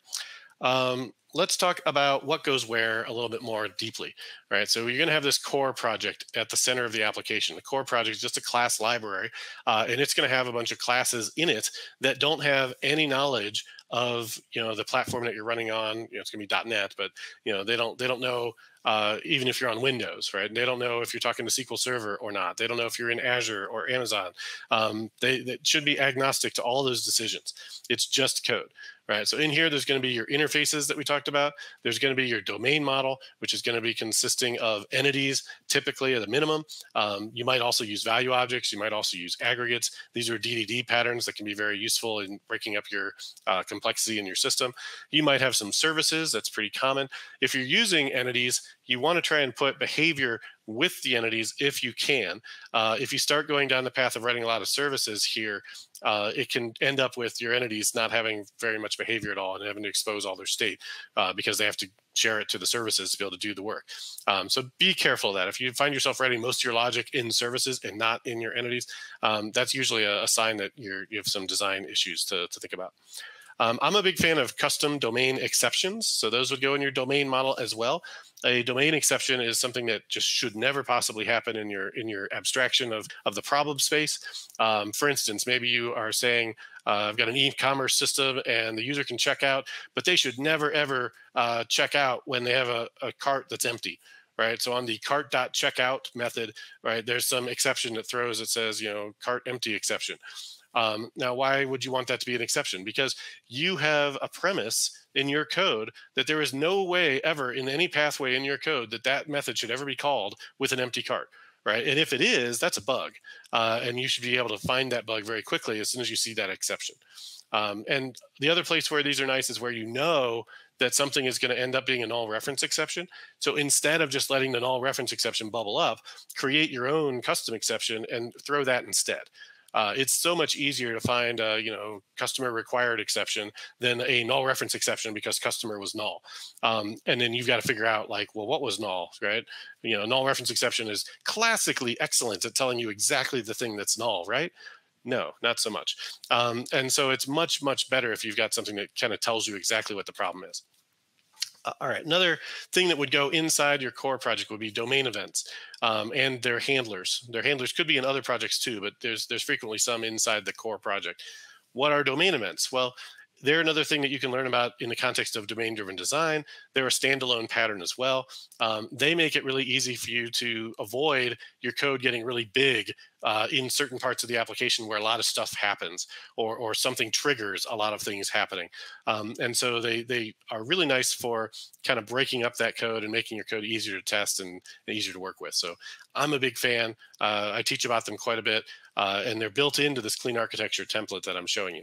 Um, let's talk about what goes where a little bit more deeply, right? So you're going to have this core project at the center of the application. The core project is just a class library, uh, and it's going to have a bunch of classes in it that don't have any knowledge of you know the platform that you're running on. You know, it's going to be .NET, but you know they don't they don't know uh, even if you're on Windows, right? They don't know if you're talking to SQL Server or not. They don't know if you're in Azure or Amazon. Um, they, they should be agnostic to all those decisions. It's just code right? So in here, there's going to be your interfaces that we talked about. There's going to be your domain model, which is going to be consisting of entities, typically at a minimum. Um, you might also use value objects. You might also use aggregates. These are DDD patterns that can be very useful in breaking up your uh, complexity in your system. You might have some services. That's pretty common. If you're using entities, you want to try and put behavior with the entities if you can. Uh, if you start going down the path of writing a lot of services here, uh, it can end up with your entities not having very much behavior at all and having to expose all their state uh, because they have to share it to the services to be able to do the work. Um, so be careful of that. If you find yourself writing most of your logic in services and not in your entities, um, that's usually a, a sign that you have some design issues to, to think about. Um, I'm a big fan of custom domain exceptions. So those would go in your domain model as well. A domain exception is something that just should never possibly happen in your in your abstraction of, of the problem space. Um, for instance, maybe you are saying, uh, I've got an e-commerce system and the user can check out, but they should never ever uh, check out when they have a, a cart that's empty right? So on the cart.checkout method, right, there's some exception that throws that says, you know, cart empty exception. Um, now, why would you want that to be an exception? Because you have a premise in your code that there is no way ever in any pathway in your code that that method should ever be called with an empty cart right? And if it is, that's a bug, uh, and you should be able to find that bug very quickly as soon as you see that exception. Um, and the other place where these are nice is where you know that something is going to end up being a null reference exception. So instead of just letting the null reference exception bubble up, create your own custom exception and throw that instead uh, it's so much easier to find a you know customer required exception than a null reference exception because customer was null. Um, and then you've got to figure out like well what was null right? You know null reference exception is classically excellent at telling you exactly the thing that's null right? No not so much. Um, and so it's much much better if you've got something that kind of tells you exactly what the problem is uh, all right, another thing that would go inside your core project would be domain events um, and their handlers. Their handlers could be in other projects too, but there's there's frequently some inside the core project. What are domain events? Well, they're another thing that you can learn about in the context of domain driven design. They're a standalone pattern as well. Um, they make it really easy for you to avoid your code getting really big uh, in certain parts of the application where a lot of stuff happens or, or something triggers a lot of things happening. Um, and so they, they are really nice for kind of breaking up that code and making your code easier to test and, and easier to work with. So I'm a big fan. Uh, I teach about them quite a bit, uh, and they're built into this clean architecture template that I'm showing you.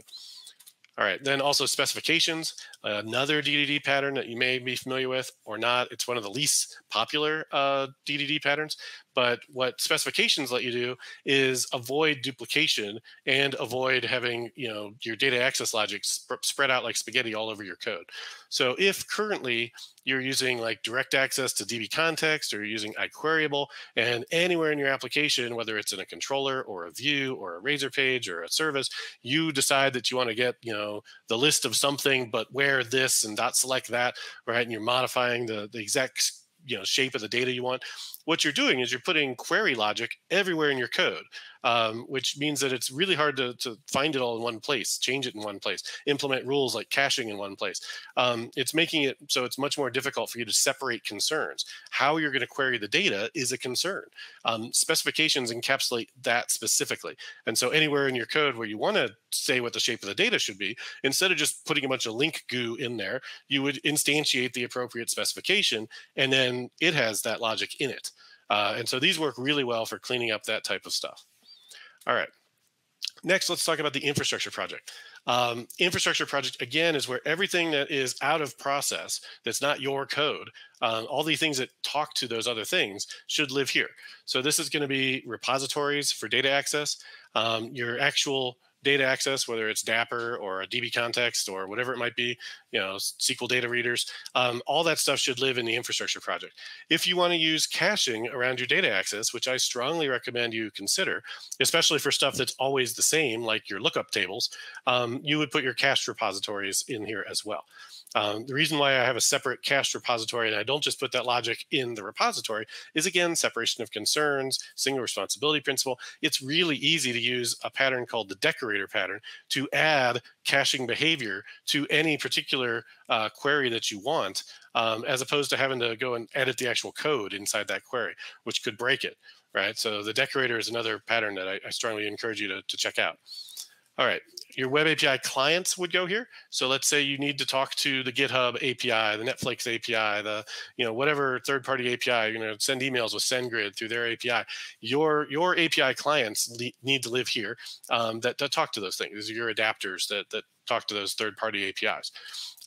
All right, then also specifications, another DDD pattern that you may be familiar with or not. It's one of the least popular uh, DDD patterns, but what specifications let you do is avoid duplication and avoid having you know your data access logic sp- spread out like spaghetti all over your code. So if currently you're using like direct access to DB context or you're using iQueryable, and anywhere in your application, whether it's in a controller or a view or a razor page or a service, you decide that you want to get you know the list of something, but where this and dot select that, right? And you're modifying the the exact you know shape of the data you want what you're doing is you're putting query logic everywhere in your code um, which means that it's really hard to, to find it all in one place, change it in one place, implement rules like caching in one place. Um, it's making it so it's much more difficult for you to separate concerns. How you're going to query the data is a concern. Um, specifications encapsulate that specifically. And so anywhere in your code where you want to say what the shape of the data should be, instead of just putting a bunch of LINQ goo in there, you would instantiate the appropriate specification, and then it has that logic in it. Uh, and so these work really well for cleaning up that type of stuff. All right. Next, let's talk about the infrastructure project. Um, infrastructure project, again, is where everything that is out of process, that's not your code, uh, all the things that talk to those other things should live here. So this is going to be repositories for data access, um, your actual data access, whether it's Dapper or a DB context or whatever it might be, you know, SQL data readers, um, all that stuff should live in the infrastructure project. If you want to use caching around your data access, which I strongly recommend you consider, especially for stuff that's always the same, like your lookup tables, um, you would put your cached repositories in here as well. Um, the reason why I have a separate cached repository and I don't just put that logic in the repository is again, separation of concerns, single responsibility principle. It's really easy to use a pattern called the decorator pattern to add caching behavior to any particular uh, query that you want, um, as opposed to having to go and edit the actual code inside that query, which could break it, right? So the decorator is another pattern that I, I strongly encourage you to, to check out. All right, your web API clients would go here. So let's say you need to talk to the GitHub API, the Netflix API, the you know whatever third-party API. Going to send emails with SendGrid through their API. Your your API clients need to live here um, that, that talk to those things. These are your adapters that that talk to those third-party APIs.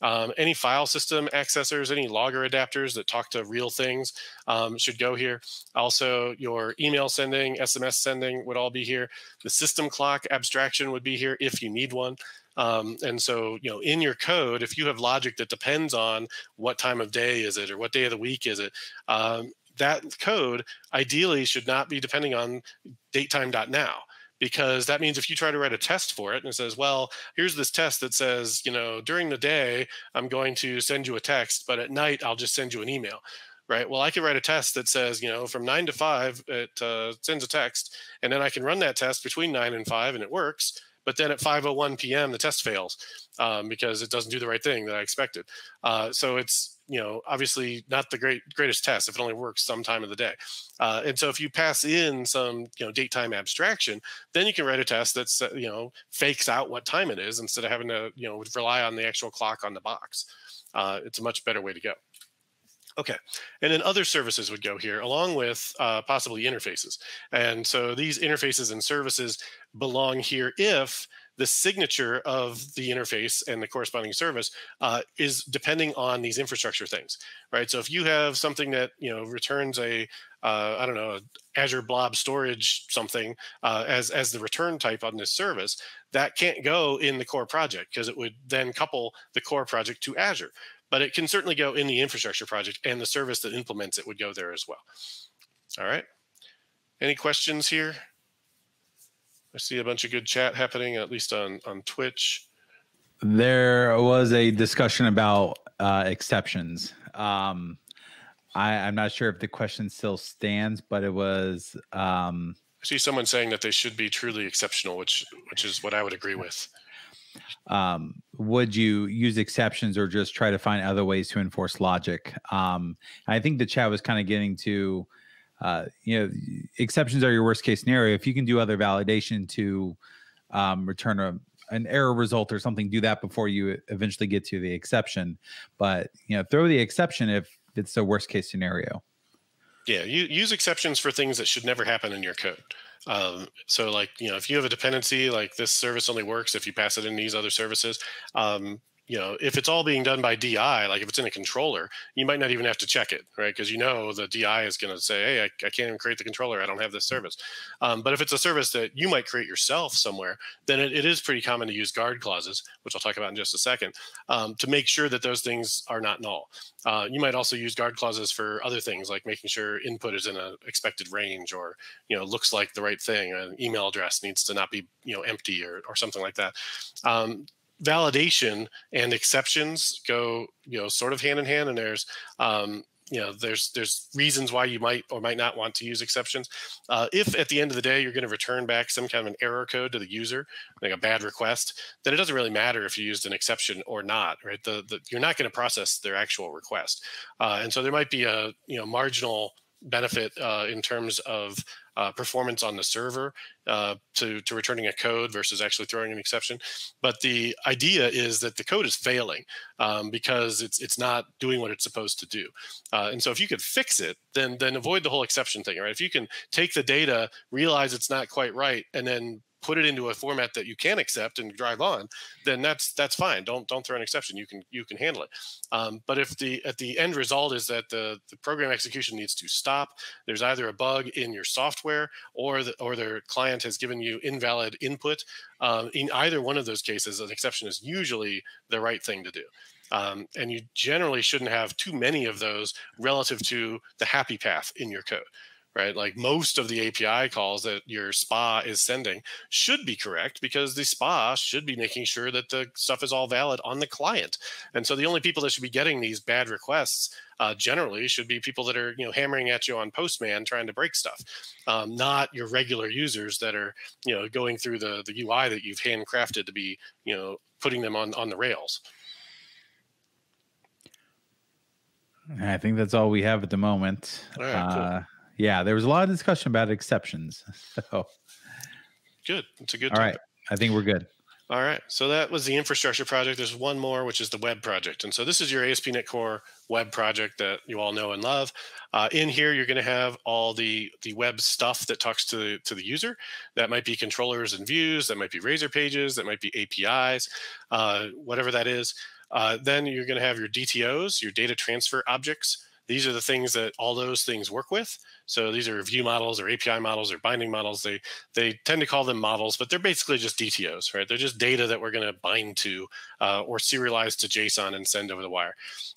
Um, any file system accessors, any logger adapters that talk to real things um, should go here. Also, your email sending, SMS sending would all be here. The system clock abstraction would be here if you need one. Um, and so, you know, in your code, if you have logic that depends on what time of day is it or what day of the week is it, um, that code ideally should not be depending on datetime.now because that means if you try to write a test for it and it says, well, here's this test that says, you know, during the day, I'm going to send you a text, but at night, I'll just send you an email. Right. Well, I can write a test that says, you know, from nine to five, it uh, sends a text, and then I can run that test between nine and five, and it works. But then at 5:01 p.m., the test fails um, because it doesn't do the right thing that I expected. Uh, so it's you know obviously not the great greatest test if it only works some time of the day uh, and so if you pass in some you know date time abstraction then you can write a test that's uh, you know fakes out what time it is instead of having to you know rely on the actual clock on the box uh, it's a much better way to go Okay, and then other services would go here along with uh, possibly interfaces. And so these interfaces and services belong here if the signature of the interface and the corresponding service uh, is depending on these infrastructure things, right? So if you have something that you know returns a uh, I don't know Azure Blob Storage something uh, as as the return type on this service, that can't go in the core project because it would then couple the core project to Azure. But it can certainly go in the infrastructure project, and the service that implements it would go there as well. All right. Any questions here? I see a bunch of good chat happening, at least on on Twitch. There was a discussion about uh, exceptions. Um, I, I'm not sure if the question still stands, but it was. Um, I see someone saying that they should be truly exceptional, which which is what I would agree with. Um, would you use exceptions or just try to find other ways to enforce logic? Um, I think the chat was kind of getting to uh, you know, exceptions are your worst case scenario. If you can do other validation to um, return a, an error result or something, do that before you eventually get to the exception. But you know, throw the exception if it's the worst case scenario. Yeah, you use exceptions for things that should never happen in your code. Um, so, like you know, if you have a dependency, like this service only works if you pass it in these other services. Um, you know, if it's all being done by DI, like if it's in a controller, you might not even have to check it, right? Because you know the DI is going to say, hey, I, I, can't even create the controller. I don't have this service. Um, but if it's a service that you might create yourself somewhere, then it, it is pretty common to use guard clauses, which I'll talk about in just a second, um, to make sure that those things are not null. Uh, you might also use guard clauses for other things like making sure input is in an expected range or, you know, looks like the right thing. An email address needs to not be, you know, empty or, or something like that. Um, validation and exceptions go you know sort of hand in hand and there's um, you know there's there's reasons why you might or might not want to use exceptions. Uh, if at the end of the day you're going to return back some kind of an error code to the user like a bad request then it doesn't really matter if you used an exception or not right? The, the you're not going to process their actual request. Uh, and so there might be a you know marginal benefit uh, in terms of uh, performance on the server uh, to, to returning a code versus actually throwing an exception. But the idea is that the code is failing um, because it's it's not doing what it's supposed to do. Uh, and so if you could fix it, then then avoid the whole exception thing, right? If you can take the data, realize it's not quite right, and then put it into a format that you can accept and drive on, then that's that's fine. Don't don't throw an exception. You can you can handle it. Um, but if the at the end result is that the, the program execution needs to stop, there's either a bug in your software or the or their client has given you invalid input. Um, in either one of those cases, an exception is usually the right thing to do. Um, and you generally shouldn't have too many of those relative to the happy path in your code right? Like most of the API calls that your SPA is sending should be correct because the SPA should be making sure that the stuff is all valid on the client. And so the only people that should be getting these bad requests uh, generally should be people that are you know hammering at you on Postman trying to break stuff, um, not your regular users that are you know going through the the UI that you've handcrafted to be you know putting them on on the rails. I think that's all we have at the moment. All right, cool. Yeah, there was a lot of discussion about exceptions. So, Good. It's a good. all right, topic. I think we're good. All right. So that was the infrastructure project. There's one more, which is the web project. And so this is your ASP.NET Core web project that you all know and love. Uh, in here, you're going to have all the the web stuff that talks to the, to the user. That might be controllers and views. That might be Razor pages. That might be APIs. Uh, whatever that is. Uh, then you're going to have your DTOs, your data transfer objects. These are the things that all those things work with. So these are view models or API models or binding models. They they tend to call them models, but they're basically just DTOs, right? They're just data that we're going to bind to uh, or serialize to JSON and send over the wire.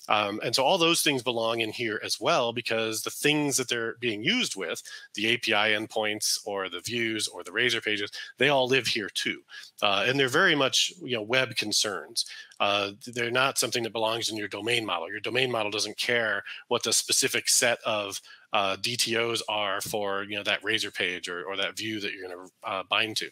Um, and so all those things belong in here as well because the things that they're being used with, the API endpoints or the views or the Razor pages, they all live here too. Uh, and they're very much you know web concerns. Uh, they're not something that belongs in your domain model. Your domain model doesn't care what the specific set of uh, DTOs are for you know that Razor page or, or that view that you're going to uh, bind to.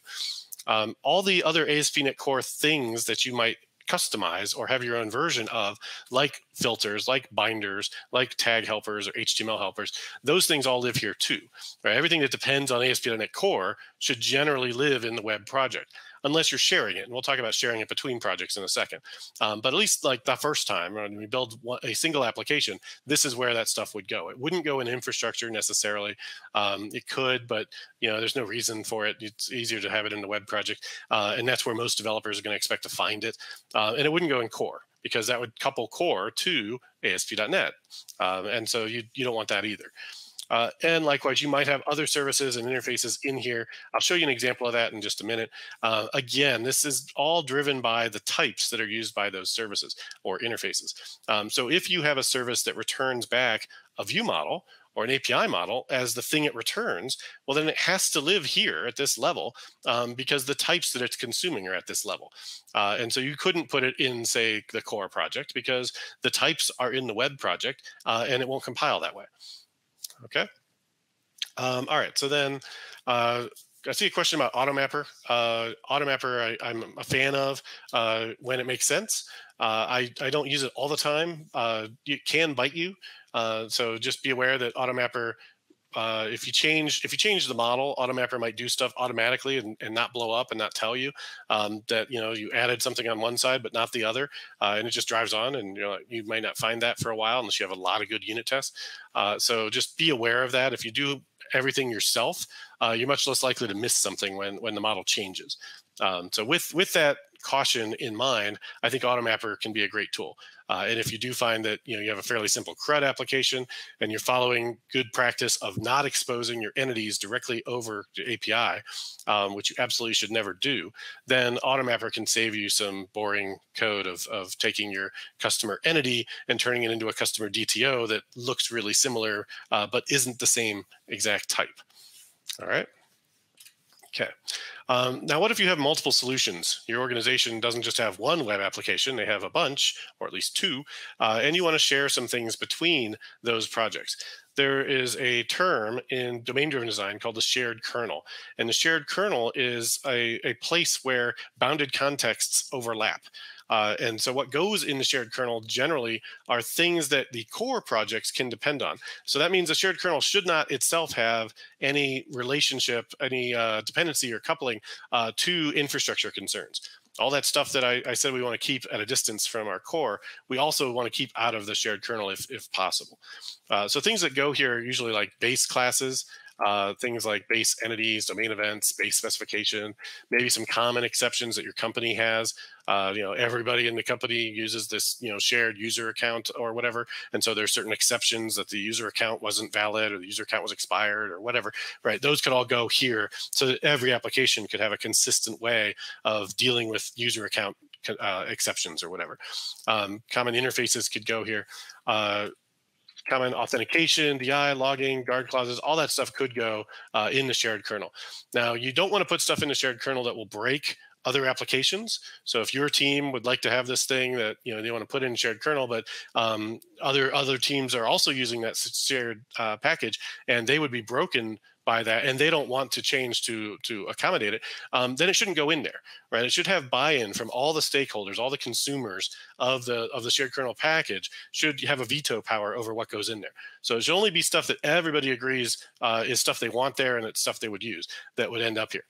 Um, all the other ASP.NET Core things that you might customize or have your own version of, like filters, like binders, like tag helpers or HTML helpers, those things all live here too. Right? Everything that depends on ASP.NET Core should generally live in the web project unless you're sharing it. And we'll talk about sharing it between projects in a second. Um, but at least like the first time when we build one, a single application, this is where that stuff would go. It wouldn't go in infrastructure necessarily. Um, it could, but you know, there's no reason for it. It's easier to have it in the web project, uh, and that's where most developers are going to expect to find it. Uh, and it wouldn't go in core because that would couple core to ASP.NET, um, and so you you don't want that either. Uh, and likewise, you might have other services and interfaces in here. I'll show you an example of that in just a minute. Uh, again, this is all driven by the types that are used by those services or interfaces. Um, so if you have a service that returns back a view model or an API model as the thing it returns, well, then it has to live here at this level um, because the types that it's consuming are at this level. Uh, and so you couldn't put it in, say, the core project because the types are in the web project uh, and it won't compile that way. Okay. Um, all right. So then uh, I see a question about AutoMapper. Uh, AutoMapper, I, am a fan of uh, when it makes sense. Uh, I, I don't use it all the time. Uh, it can bite you. Uh, so just be aware that AutoMapper uh, if you change if you change the model, Automapper might do stuff automatically and, and not blow up and not tell you um, that you know you added something on one side but not the other, uh, and it just drives on, and you know you might not find that for a while unless you have a lot of good unit tests. Uh, so just be aware of that. If you do everything yourself, uh, you're much less likely to miss something when when the model changes. Um, so with with that caution in mind, I think Automapper can be a great tool. Uh, and if you do find that you know you have a fairly simple CRUD application and you're following good practice of not exposing your entities directly over to API, um, which you absolutely should never do, then Automapper can save you some boring code of, of taking your customer entity and turning it into a customer DTO that looks really similar uh, but isn't the same exact type. All right. Okay. Um, now, what if you have multiple solutions? Your organization doesn't just have one web application, they have a bunch, or at least two, uh, and you want to share some things between those projects. There is a term in domain driven design called the shared kernel. And the shared kernel is a, a place where bounded contexts overlap. Uh, and so what goes in the shared kernel generally are things that the core projects can depend on. So that means the shared kernel should not itself have any relationship, any uh, dependency or coupling uh, to infrastructure concerns all that stuff that I, I, said we want to keep at a distance from our core, we also want to keep out of the shared kernel if, if possible. Uh, so things that go here are usually like base classes, uh, things like base entities, domain events, base specification, maybe some common exceptions that your company has. Uh, you know, everybody in the company uses this, you know, shared user account or whatever, and so there's certain exceptions that the user account wasn't valid or the user account was expired or whatever. Right? Those could all go here, so that every application could have a consistent way of dealing with user account uh, exceptions or whatever. Um, common interfaces could go here. Uh, common authentication, DI, logging, guard clauses, all that stuff could go uh, in the shared kernel. Now, you don't want to put stuff in the shared kernel that will break other applications. So if your team would like to have this thing that you know they want to put in shared kernel, but um, other other teams are also using that shared uh, package, and they would be broken by that and they don't want to change to to accommodate it um, then it shouldn't go in there right? It should have buy-in from all the stakeholders all the consumers of the of the shared kernel package should have a veto power over what goes in there. So it should only be stuff that everybody agrees uh, is stuff they want there and it's stuff they would use that would end up here.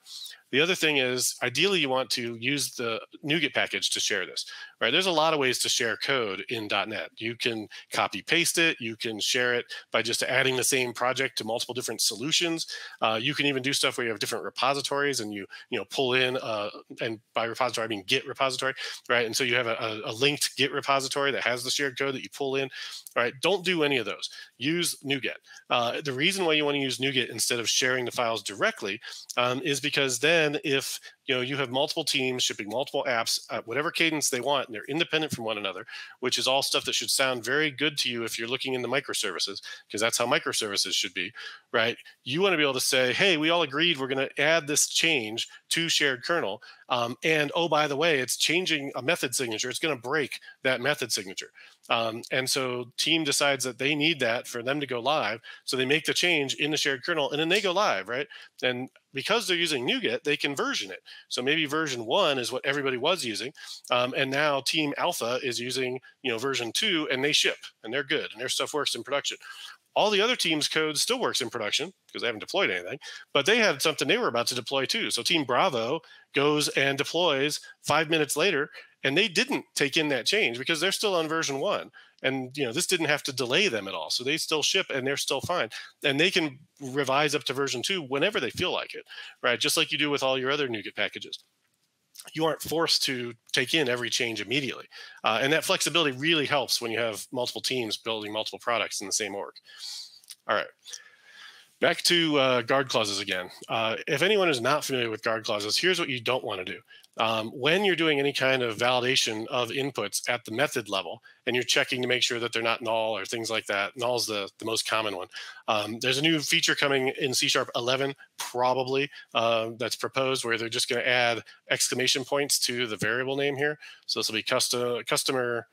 The other thing is, ideally, you want to use the NuGet package to share this, right? There's a lot of ways to share code in .NET. You can copy paste it. You can share it by just adding the same project to multiple different solutions. Uh, you can even do stuff where you have different repositories and you you know pull in uh, and by repository I mean Git repository, right? And so you have a, a linked Git repository that has the shared code that you pull in, right? Don't do any of those. Use NuGet. Uh, the reason why you want to use NuGet instead of sharing the files directly um, is because then then if you know you have multiple teams shipping multiple apps at whatever cadence they want and they're independent from one another which is all stuff that should sound very good to you if you're looking in the microservices because that's how microservices should be right? You want to be able to say hey we all agreed we're going to add this change to shared kernel um, and oh by the way it's changing a method signature. It's going to break that method signature um, and so team decides that they need that for them to go live so they make the change in the shared kernel and then they go live right and because they're using NuGet, they can version it. So maybe version one is what everybody was using, um, and now Team Alpha is using you know version two, and they ship and they're good and their stuff works in production. All the other teams' code still works in production because they haven't deployed anything, but they had something they were about to deploy too. So Team Bravo goes and deploys five minutes later, and they didn't take in that change because they're still on version one and you know this didn't have to delay them at all. So they still ship and they're still fine and they can revise up to version 2 whenever they feel like it right? Just like you do with all your other NuGet packages you aren't forced to take in every change immediately uh, and that flexibility really helps when you have multiple teams building multiple products in the same org. All right back to uh, guard clauses again. Uh, if anyone is not familiar with guard clauses here's what you don't want to do. Um, when you're doing any kind of validation of inputs at the method level and you're checking to make sure that they're not null or things like that null is the, the most common one. Um, there's a new feature coming in c sharp 11 probably uh, that's proposed where they're just going to add exclamation points to the variable name here. So this will be custom customer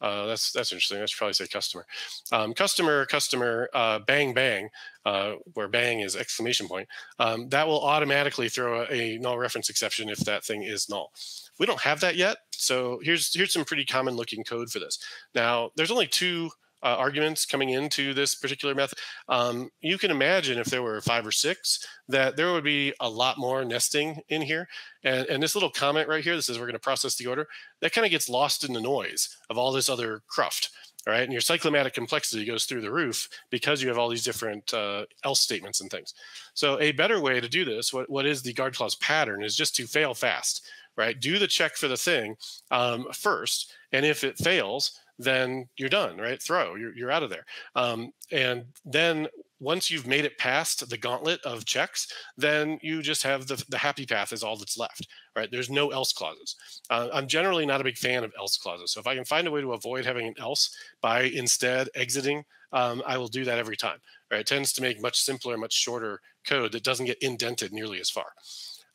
uh, that's that's interesting. I should probably say customer. Um, customer, customer, uh, bang, bang, uh, where bang is exclamation point. Um, that will automatically throw a, a, null reference exception if that thing is null. We don't have that yet. So here's here's some pretty common looking code for this. Now there's only two uh, arguments coming into this particular method, um, you can imagine if there were five or six that there would be a lot more nesting in here. And, and this little comment right here that says we're going to process the order, that kind of gets lost in the noise of all this other cruft. All right, and your cyclomatic complexity goes through the roof because you have all these different uh, else statements and things. So a better way to do this, what, what is the guard clause pattern, is just to fail fast, right? Do the check for the thing um, first, and if it fails, then you're done, right? Throw, you're, you're out of there. Um, and then once you've made it past the gauntlet of checks, then you just have the, the happy path is all that's left, right? There's no else clauses. Uh, I'm generally not a big fan of else clauses. So if I can find a way to avoid having an else by instead exiting, um, I will do that every time, right? It tends to make much simpler, much shorter code that doesn't get indented nearly as far.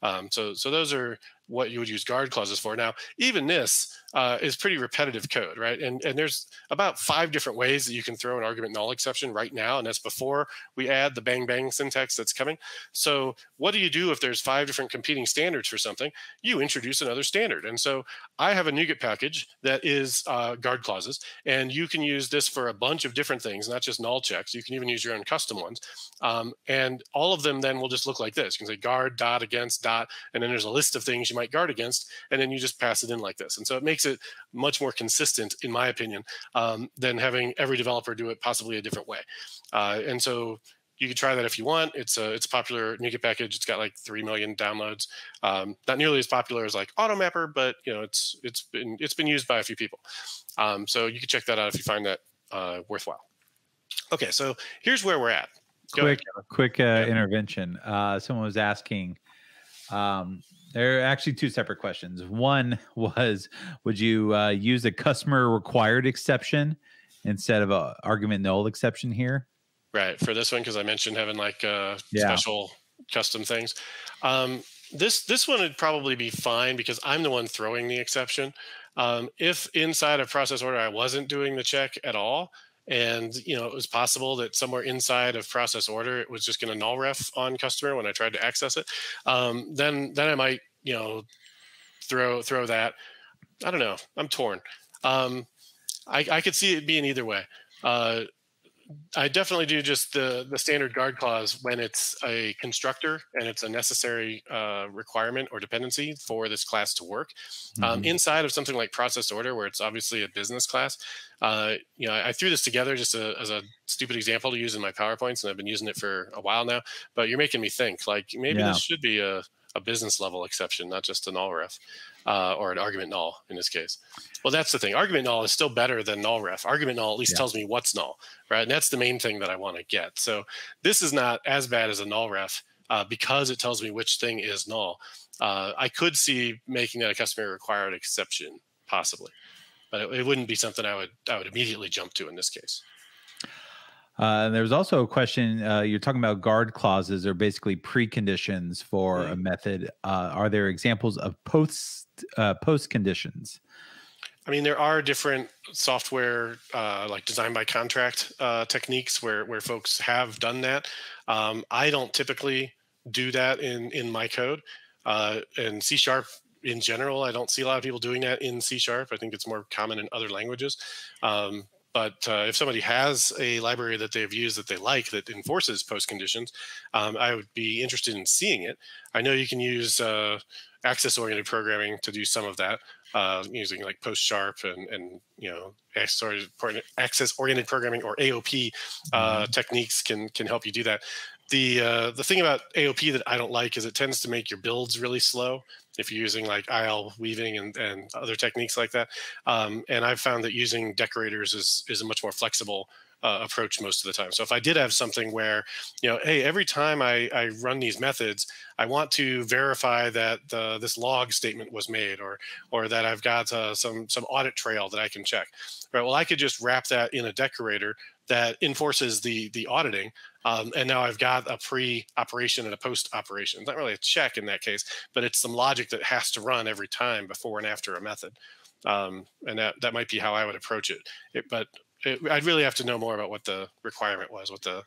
Um, so, so those are what you would use guard clauses for. Now, even this uh, is pretty repetitive code, right? And and there's about five different ways that you can throw an argument null exception right now, and that's before we add the bang bang syntax that's coming. So what do you do if there's five different competing standards for something? You introduce another standard. And so I have a NuGet package that is uh, guard clauses, and you can use this for a bunch of different things, not just null checks. You can even use your own custom ones, um, and all of them then will just look like this. You can say guard dot against dot, and then there's a list of things you might guard against, and then you just pass it in like this. And so it makes it much more consistent, in my opinion, um, than having every developer do it possibly a different way. Uh, and so you can try that if you want. It's a it's a popular NuGet package. It's got like three million downloads. Um, not nearly as popular as like AutoMapper, but you know it's it's been it's been used by a few people. Um, so you can check that out if you find that uh, worthwhile. Okay, so here's where we're at. Go quick ahead, quick uh, yeah. intervention. Uh, someone was asking um, there are actually two separate questions. One was, would you uh, use a customer required exception instead of a argument null exception here. Right for this one because I mentioned having like uh, yeah. special custom things. Um, this this one would probably be fine because I'm the one throwing the exception. Um, if inside a process order I wasn't doing the check at all, and you know it was possible that somewhere inside of process order it was just going to null ref on customer when I tried to access it, um, then then I might you know throw throw that. I don't know. I'm torn. Um, I, I could see it being either way. Uh, I definitely do just the the standard guard clause when it's a constructor and it's a necessary uh, requirement or dependency for this class to work. Um, mm-hmm. Um, inside of something like process order, where it's obviously a business class, uh, you know, I, I, threw this together just a, as a stupid example to use in my powerpoints, and I've been using it for a while now. But you're making me think like maybe yeah. this should be a a business level exception, not just an null ref uh, or an argument null in this case. Well, that's the thing. Argument null is still better than null ref. Argument null at least yeah. tells me what's null, right? And that's the main thing that I want to get. So this is not as bad as a null ref uh, because it tells me which thing is null. Uh, I could see making that a customer required exception possibly, but it, it wouldn't be something I would I would immediately jump to in this case. Uh, there's also a question. Uh, you're talking about guard clauses or basically preconditions for a method. Uh, are there examples of post uh, post conditions? I mean, there are different software uh, like design by contract uh, techniques where where folks have done that. Um, I don't typically do that in in my code. and C sharp in general, I don't see a lot of people doing that in C sharp. I think it's more common in other languages. Um, but uh, if somebody has a library that they've used that they like that enforces post conditions, um, I would be interested in seeing it. I know you can use uh, aspect oriented programming to do some of that uh, using like PostSharp and, and you know aspect oriented programming or AOP uh, mm-hmm. techniques can can help you do that. The uh, the thing about AOP that I don't like is it tends to make your builds really slow if you're using like IL weaving and, and other techniques like that. Um, and I've found that using decorators is, is a much more flexible uh, approach most of the time. So if I did have something where, you know, hey, every time I, I run these methods, I want to verify that the, this log statement was made, or or that I've got uh, some some audit trail that I can check. Right. Well, I could just wrap that in a decorator that enforces the the auditing. Um, and now I've got a pre-operation and a post-operation. It's not really a check in that case, but it's some logic that has to run every time before and after a method. Um, and that that might be how I would approach it. it but it, I'd really have to know more about what the requirement was, what the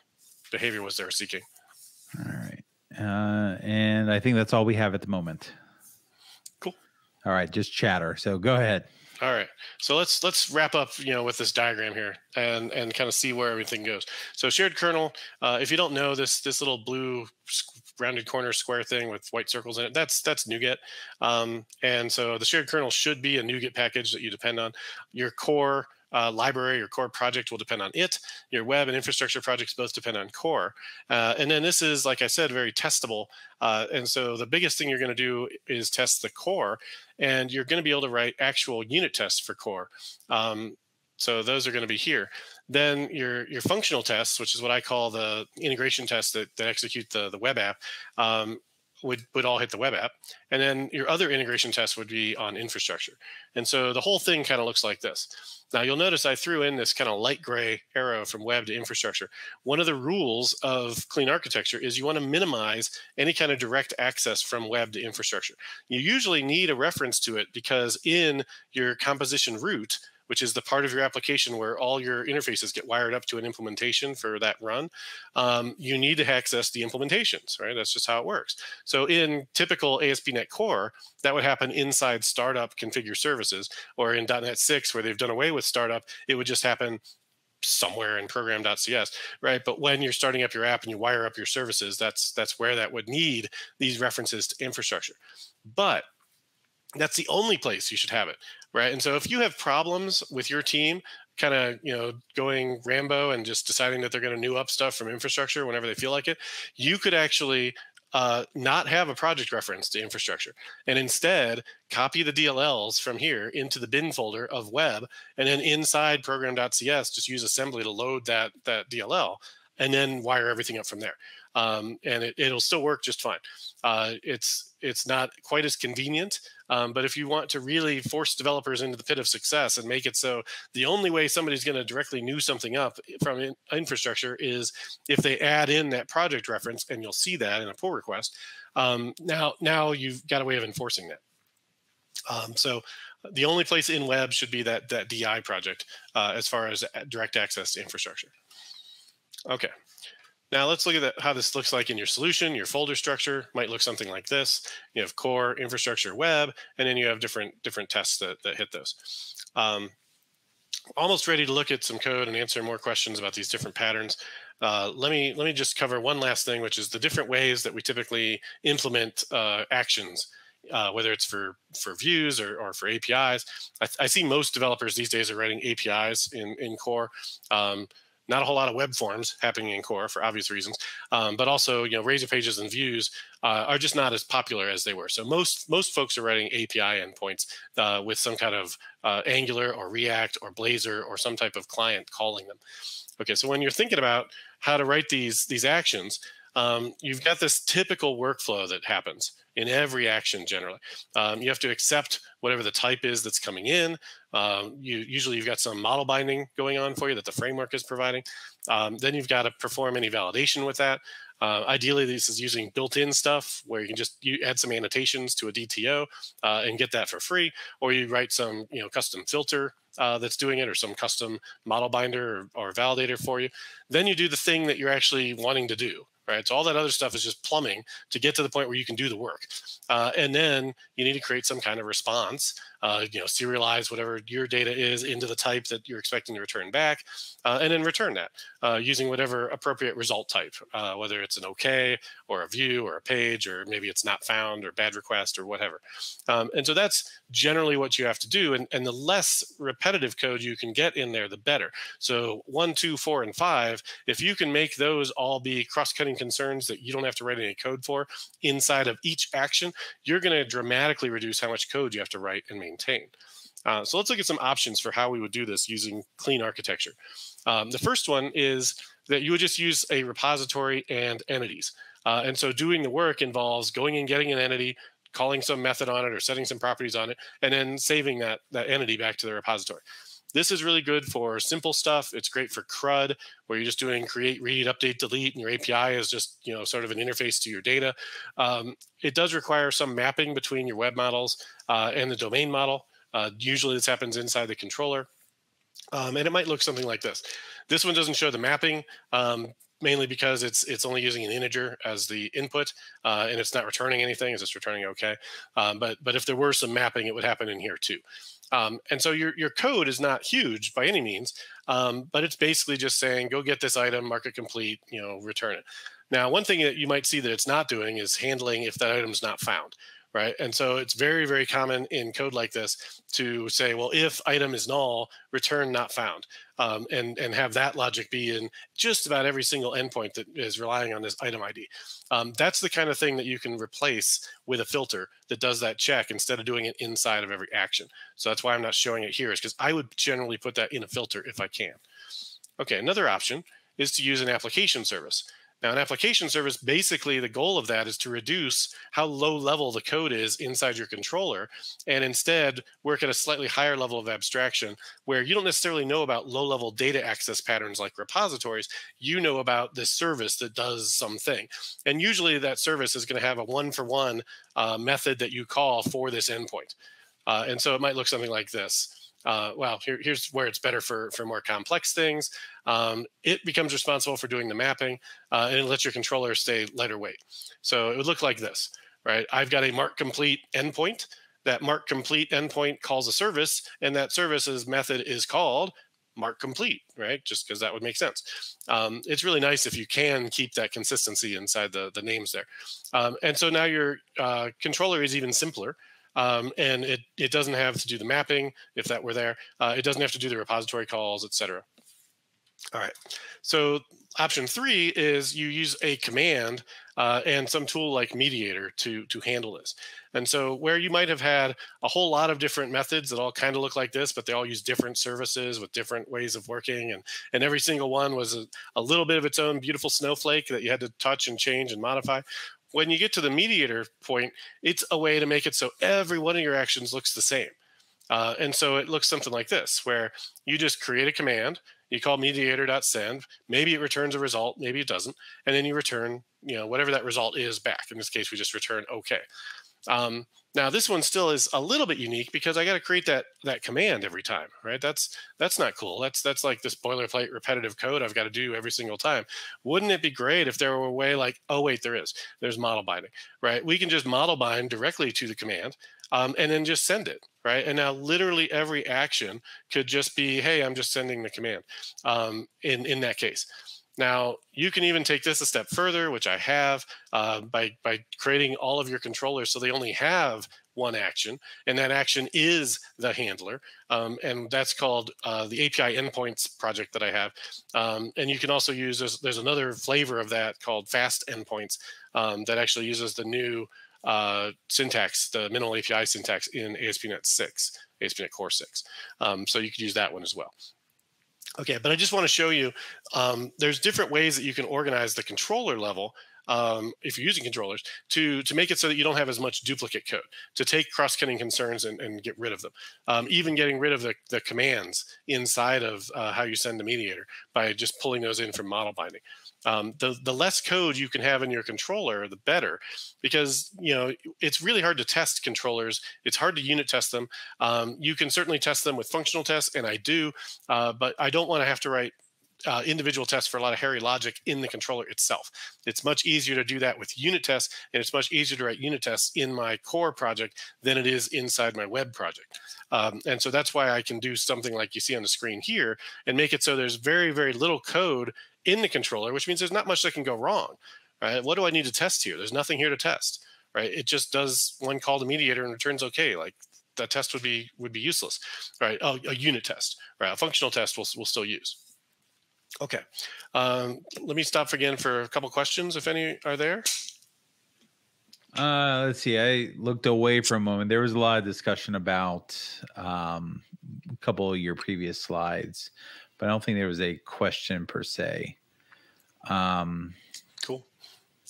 behavior was they were seeking. All right, uh, and I think that's all we have at the moment. Cool. All right, just chatter. So go ahead. All right. So let's let's wrap up, you know, with this diagram here and and kind of see where everything goes. So shared kernel. Uh, if you don't know this this little blue rounded corner square thing with white circles in it, that's that's NuGet. Um, and so the shared kernel should be a NuGet package that you depend on. Your core uh, library or core project will depend on it. Your web and infrastructure projects both depend on core. Uh, and then this is, like I said, very testable. Uh, and so the biggest thing you're going to do is test the core, and you're going to be able to write actual unit tests for core. Um, so those are going to be here. Then your your functional tests, which is what I call the integration tests that, that execute the, the web app, um, would would all hit the web app and then your other integration tests would be on infrastructure. And so the whole thing kind of looks like this. Now you'll notice i threw in this kind of light gray arrow from web to infrastructure. One of the rules of clean architecture is you want to minimize any kind of direct access from web to infrastructure. You usually need a reference to it because in your composition root which is the part of your application where all your interfaces get wired up to an implementation for that run, um, you need to access the implementations, right? That's just how it works. So in typical ASP.NET Core, that would happen inside startup configure services, or in .NET 6, where they've done away with startup, it would just happen somewhere in program.cs right but when you're starting up your app and you wire up your services that's that's where that would need these references to infrastructure but that's the only place you should have it right and so if you have problems with your team kind of you know going rambo and just deciding that they're going to new up stuff from infrastructure whenever they feel like it you could actually uh, not have a project reference to infrastructure and instead copy the DLLs from here into the bin folder of web and then inside program.cs just use assembly to load that that DLL and then wire everything up from there. um, and it, will still work just fine. Uh, it's it's not quite as convenient, um, but if you want to really force developers into the pit of success and make it so the only way somebody's going to directly new something up from in infrastructure is if they add in that project reference, and you'll see that in a pull request. Um, now now you've got a way of enforcing that. Um, so the only place in web should be that that DI project uh, as far as direct access to infrastructure. Okay. Now let's look at that, how this looks like in your solution. Your folder structure might look something like this. You have core, infrastructure, web, and then you have different different tests that, that hit those. Um, almost ready to look at some code and answer more questions about these different patterns. Uh, let me let me just cover one last thing, which is the different ways that we typically implement uh, actions uh, whether it's for for views or, or for APIs. I, I, see most developers these days are writing APIs in in Core. Um, not a whole lot of web forms happening in Core for obvious reasons, um, but also you know Razor Pages and Views uh, are just not as popular as they were. So most most folks are writing API endpoints uh, with some kind of uh, Angular or React or Blazor or some type of client calling them. Okay, so when you're thinking about how to write these these actions, um, you've got this typical workflow that happens in every action generally. Um, you have to accept whatever the type is that's coming in. Um, you usually you've got some model binding going on for you that the framework is providing. Um, then you've got to perform any validation with that. Uh, ideally, this is using built-in stuff where you can just you add some annotations to a DTO uh, and get that for free, or you write some you know custom filter uh, that's doing it, or some custom model binder or, or validator for you. Then you do the thing that you're actually wanting to do right? So all that other stuff is just plumbing to get to the point where you can do the work. Uh, and then you need to create some kind of response, uh, you know, serialize whatever your data is into the type that you're expecting to return back, uh, and then return that uh, using whatever appropriate result type, uh, whether it's an OK or a view or a page, or maybe it's not found or bad request or whatever. Um, and so that's generally what you have to do. And, and the less repetitive code you can get in there, the better. So one, two, four, and five, if you can make those all be cross-cutting concerns that you don't have to write any code for inside of each action, you're going to dramatically reduce how much code you have to write and maintain. Uh, so let's look at some options for how we would do this using clean architecture. Um, the first one is that you would just use a repository and entities. Uh, and so doing the work involves going and getting an entity, calling some method on it or setting some properties on it, and then saving that, that entity back to the repository. This is really good for simple stuff. It's great for CRUD, where you're just doing create, read, update, delete, and your API is just you know sort of an interface to your data. Um, it does require some mapping between your web models uh, and the domain model. Uh, usually, this happens inside the controller, um, and it might look something like this. This one doesn't show the mapping. Um, mainly because it's it's only using an integer as the input uh, and it's not returning anything it's just returning okay um, but but if there were some mapping it would happen in here too um, and so your, your code is not huge by any means, um, but it's basically just saying, go get this item, mark it complete, you know, return it. Now, one thing that you might see that it's not doing is handling if that item is not found right? And so it's very, very common in code like this to say, well, if item is null, return not found, um, and and have that logic be in just about every single endpoint that is relying on this item ID. Um, that's the kind of thing that you can replace with a filter that does that check instead of doing it inside of every action. So that's why I'm not showing it here is because I would generally put that in a filter if I can. Okay, another option is to use an application service. Now, an application service, basically the goal of that is to reduce how low level the code is inside your controller and instead work at a slightly higher level of abstraction where you don't necessarily know about low level data access patterns like repositories. You know about this service that does something. And usually that service is going to have a one for one uh, method that you call for this endpoint. Uh, and so it might look something like this uh, well, here, here's where it's better for, for more complex things. Um, it becomes responsible for doing the mapping uh, and it lets your controller stay lighter weight. So it would look like this, right? I've got a mark complete endpoint. That mark complete endpoint calls a service and that service's method is called mark complete, right? Just because that would make sense. Um, it's really nice if you can keep that consistency inside the, the names there. Um, and so now your uh, controller is even simpler um, and it, it doesn't have to do the mapping if that were there. Uh, it doesn't have to do the repository calls, etc. All right. So option three is you use a command uh, and some tool like MediatR to to handle this. And so where you might have had a whole lot of different methods that all kind of look like this, but they all use different services with different ways of working, and and every single one was a, a little bit of its own beautiful snowflake that you had to touch and change and modify. When you get to the mediator point, it's a way to make it so every one of your actions looks the same. Uh, and so it looks something like this, where you just create a command, you call mediator.send, maybe it returns a result, maybe it doesn't, and then you return, you know, whatever that result is back. In this case, we just return OK. Um, now this one still is a little bit unique because I got to create that that command every time, right? That's that's not cool. That's that's like this boilerplate repetitive code I've got to do every single time. Wouldn't it be great if there were a way like, oh wait, there is. There's model binding, right? We can just model bind directly to the command um, and then just send it, right? And now literally every action could just be, hey, I'm just sending the command um, in in that case. Now, you can even take this a step further, which I have, uh, by, by creating all of your controllers so they only have one action, and that action is the handler. Um, and that's called uh, the API endpoints project that I have. Um, and you can also use, there's, there's, another flavor of that called fast endpoints um, that actually uses the new uh, syntax, the minimal API syntax in ASP.NET 6, ASP.NET Core 6. Um, so you could use that one as well. Okay, but I just want to show you um, there's different ways that you can organize the controller level um, if you're using controllers to to make it so that you don't have as much duplicate code to take cross-cutting concerns and, and get rid of them. Um, even getting rid of the, the commands inside of uh, how you send the mediator by just pulling those in from model binding um, the the less code you can have in your controller, the better, because you know it's really hard to test controllers. It's hard to unit test them. Um, you can certainly test them with functional tests, and I do, uh, but I don't want to have to write uh, individual tests for a lot of hairy logic in the controller itself. It's much easier to do that with unit tests, and it's much easier to write unit tests in my core project than it is inside my web project. Um, and so that's why I can do something like you see on the screen here and make it so there's very, very little code in the controller, which means there's not much that can go wrong. Right? What do I need to test here? There's nothing here to test. Right? It just does one call to mediator and returns okay. Like that test would be would be useless. Right? Oh, a unit test. Right? A functional test we'll, we'll still use. Okay. Um, let me stop again for a couple questions, if any are there. Uh, let's see. I looked away for a moment. There was a lot of discussion about um, a couple of your previous slides, but I don't think there was a question per se. Um, cool.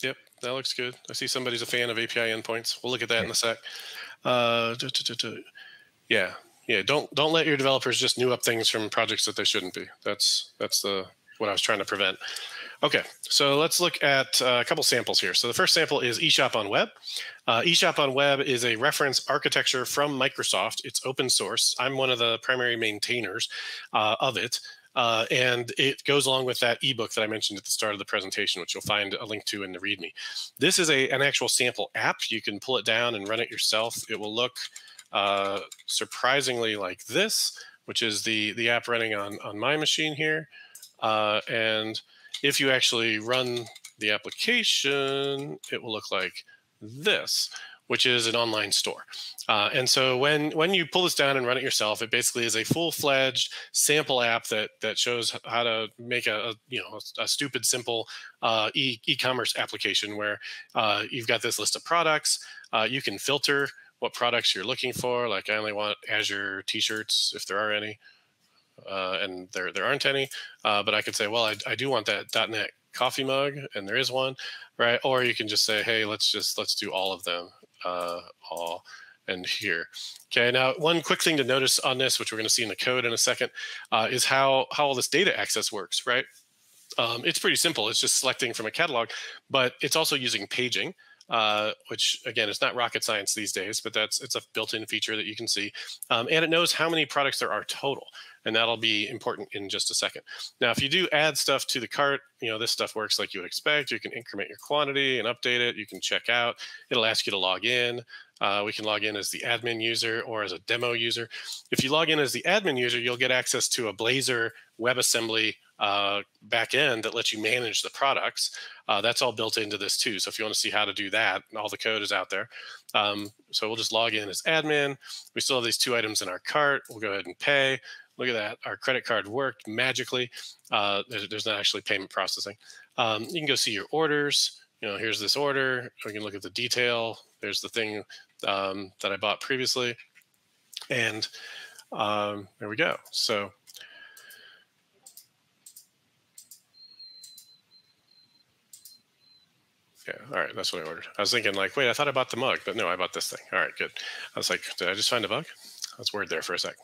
Yep, that looks good. I see somebody's a fan of API endpoints. We'll look at that okay. in a sec. Uh, yeah, yeah. Don't don't let your developers just new up things from projects that they shouldn't be. That's that's the what I was trying to prevent. Okay, so let's look at uh, a couple samples here. So the first sample is eShopOnWeb. Uh, eShopOnWeb is a reference architecture from Microsoft. It's open source. I'm one of the primary maintainers uh, of it. Uh, and it goes along with that ebook that I mentioned at the start of the presentation, which you'll find a link to in the README. This is a, an actual sample app. You can pull it down and run it yourself. It will look uh, surprisingly like this, which is the, the app running on, on my machine here. Uh, and if you actually run the application, it will look like this which is an online store. Uh, and so when when you pull this down and run it yourself, it basically is a full-fledged sample app that that shows how to make a, a you know a, stupid simple uh, e- e-commerce application where uh, you've got this list of products. Uh, you can filter what products you're looking for. Like I only want Azure T-shirts if there are any, uh, and there there aren't any. Uh, but I could say, well, I, I do want that .NET coffee mug, and there is one, right? Or you can just say, hey, let's just let's do all of them, uh, all and here. Okay, now one quick thing to notice on this, which we're going to see in the code in a second, uh, is how how all this data access works, right? Um, it's pretty simple. It's just selecting from a catalog, but it's also using paging. Uh, which again is not rocket science these days, but that's it's a built-in feature that you can see, um, and it knows how many products there are total, and that'll be important in just a second. Now, if you do add stuff to the cart, you know this stuff works like you would expect. You can increment your quantity and update it. You can check out. It'll ask you to log in. Uh, we can log in as the admin user or as a demo user. If you log in as the admin user, you'll get access to a Blazor WebAssembly uh, backend that lets you manage the products. Uh, that's all built into this too. So if you want to see how to do that, all the code is out there. Um, so we'll just log in as admin. We still have these two items in our cart. We'll go ahead and pay. Look at that. Our credit card worked magically. Uh, there's, there's, not actually payment processing. Um, you can go see your orders. You know, here's this order. We can look at the detail. There's the thing um, that I bought previously. And um, there we go. So Yeah. All right. That's what I ordered. I was thinking like, wait, I thought I bought the mug, but no, I bought this thing. All right, good. I was like, did I just find a bug? Was worried there for a sec.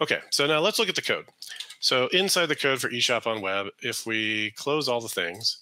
Okay. So now let's look at the code. So inside the code for eShopOnWeb, if we close all the things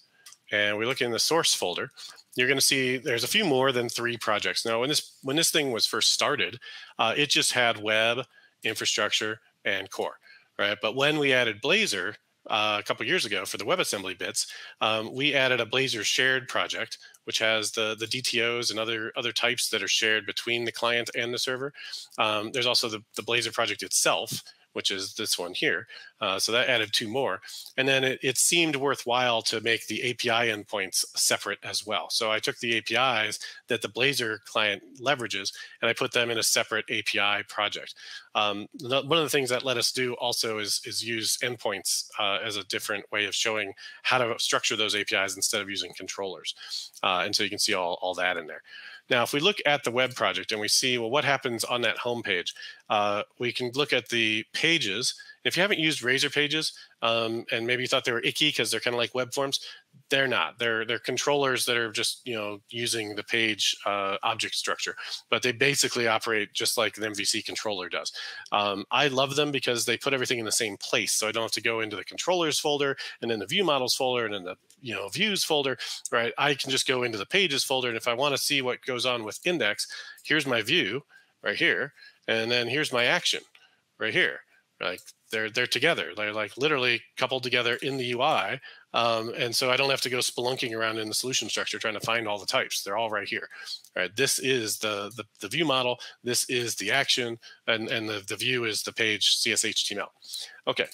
and we look in the source folder, you're going to see there's a few more than three projects. Now, when this when this thing was first started, uh, it just had web, infrastructure, and core, right? But when we added Blazor, uh, a couple years ago for the WebAssembly bits, um, we added a Blazor shared project, which has the the DTOs and other other types that are shared between the client and the server. Um, there's also the, the Blazor project itself, which is this one here. Uh, so that added two more. And then it, it, seemed worthwhile to make the API endpoints separate as well. So I took the APIs that the Blazor client leverages and I put them in a separate API project. Um, one of the things that let us do also is, is use endpoints uh, as a different way of showing how to structure those APIs instead of using controllers. Uh, and so you can see all, all that in there. Now, if we look at the web project and we see, well, what happens on that home page, uh, we can look at the pages. If you haven't used Razor pages um, and maybe you thought they were icky because they're kind of like web forms, they're not. They're they're controllers that are just you know using the page uh, object structure, but they basically operate just like the MVC controller does. Um, I love them because they put everything in the same place, so I don't have to go into the controllers folder and then the view models folder and then the you know views folder. Right, I can just go into the pages folder, and if I want to see what goes on with index, here's my view right here, and then here's my action right here. Like they're they're together. They're like literally coupled together in the UI. Um, and so I don't have to go spelunking around in the solution structure trying to find all the types. They're all right here. All right. This is the, the, the view model. This is the action, and, and the, the view is the page CSHTML. Okay.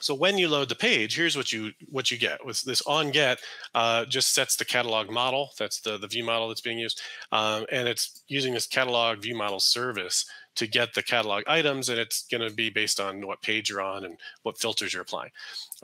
So when you load the page, here's what you what you get. With this on get, uh, just sets the catalog model. That's the the view model that's being used, um, and it's using this catalog view model service to get the catalog items, and it's going to be based on what page you're on and what filters you're applying.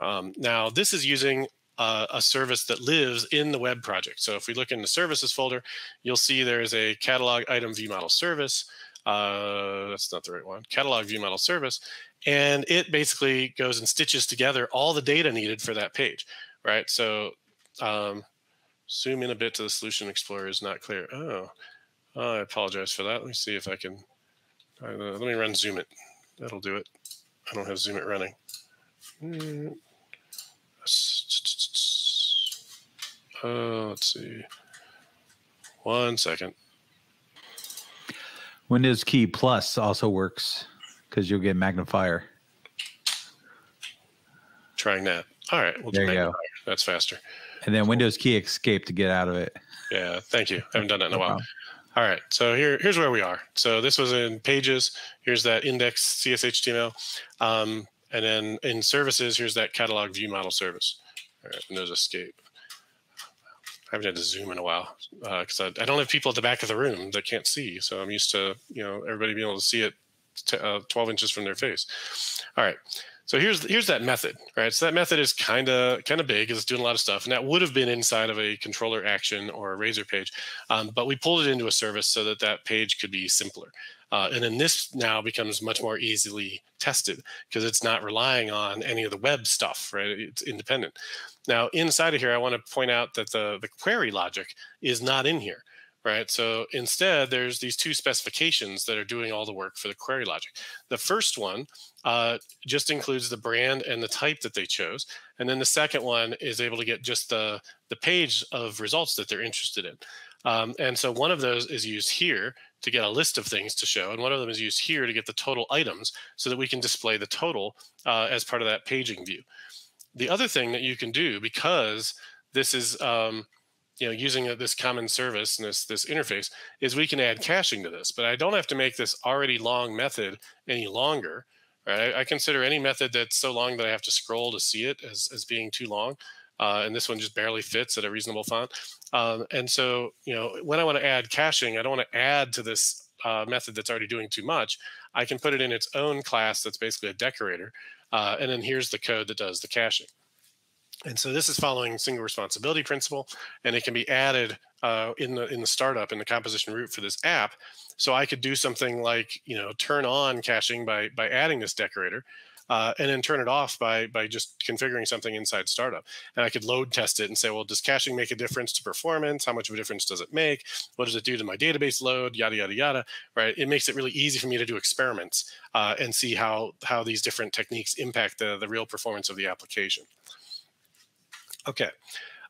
Um, now, this is using uh, a service that lives in the web project. So if we look in the services folder, you'll see there's a catalog item view model service. Uh, that's not the right one. Catalog view model service, and it basically goes and stitches together all the data needed for that page, right? So um, zoom in a bit to the solution explorer is not clear. Oh I apologize for that. Let me see if I can uh, let me run ZoomIt. That'll do it. I don't have ZoomIt running. Uh, let's see. One second. Windows key plus also works because you'll get magnifier. Trying that. All right, we'll there do magnifier. Go. That's faster. And then cool. Windows key escape to get out of it. Yeah, thank you. I haven't done that in a while. All right, so here, here's where we are. So this was in pages. Here's that index CSHTML. Um, and then in services, here's that catalog view model service. All right, Windows Escape. I haven't had to zoom in a while because uh, I, I, don't have people at the back of the room that can't see. So I'm used to, you know, everybody being able to see it uh, 12 inches from their face. All right. So here's here's that method, right? So that method is kind of kind of big. It's doing a lot of stuff, and that would have been inside of a controller action or a Razor page, um, but we pulled it into a service so that that page could be simpler. Uh, and then this now becomes much more easily tested because it's not relying on any of the web stuff, right? It's independent. Now inside of here, I want to point out that the the query logic is not in here right? So instead, there's these two specifications that are doing all the work for the query logic. The first one uh, just includes the brand and the type that they chose. And then the second one is able to get just the, the page of results that they're interested in. Um, and so one of those is used here to get a list of things to show. And one of them is used here to get the total items so that we can display the total uh, as part of that paging view. The other thing that you can do, because this is um, you know using this common service and this this interface is we can add caching to this but i don't have to make this already long method any longer right i, consider any method that's so long that i have to scroll to see it as, as being too long uh, and this one just barely fits at a reasonable font um, and so you know when i want to add caching i don't want to add to this uh, method that's already doing too much, I can put it in its own class that's basically a decorator. Uh, and then here's the code that does the caching. And so this is following single responsibility principle, and it can be added uh, in the in the startup in the composition root for this app. So I could do something like you know turn on caching by by adding this decorator, uh, and then turn it off by by just configuring something inside startup. And I could load test it and say, well, does caching make a difference to performance? How much of a difference does it make? What does it do to my database load? Yada yada yada. Right? It makes it really easy for me to do experiments uh, and see how how these different techniques impact the the real performance of the application. Okay.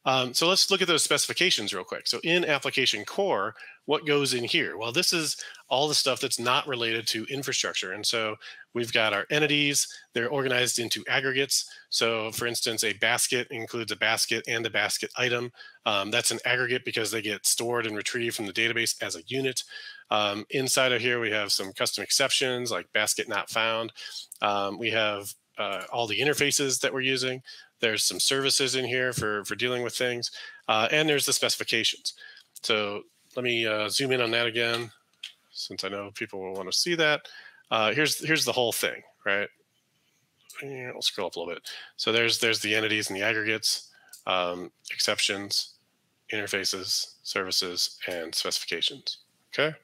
Um, so let's look at those specifications real quick. So in application core, what goes in here? Well, this is all the stuff that's not related to infrastructure. And so we've got our entities, they're organized into aggregates. So for instance, a basket includes a basket and a basket item. Um, that's an aggregate because they get stored and retrieved from the database as a unit. Um, inside of here, we have some custom exceptions like basket not found. Um, we have uh, all the interfaces that we're using. There's some services in here for, for dealing with things. Uh, and there's the specifications. So let me uh, zoom in on that again, since I know people will want to see that. Uh, here's here's the whole thing, right? I'll scroll up a little bit. So there's there's the entities and the aggregates, um, exceptions, interfaces, services, and specifications. Okay.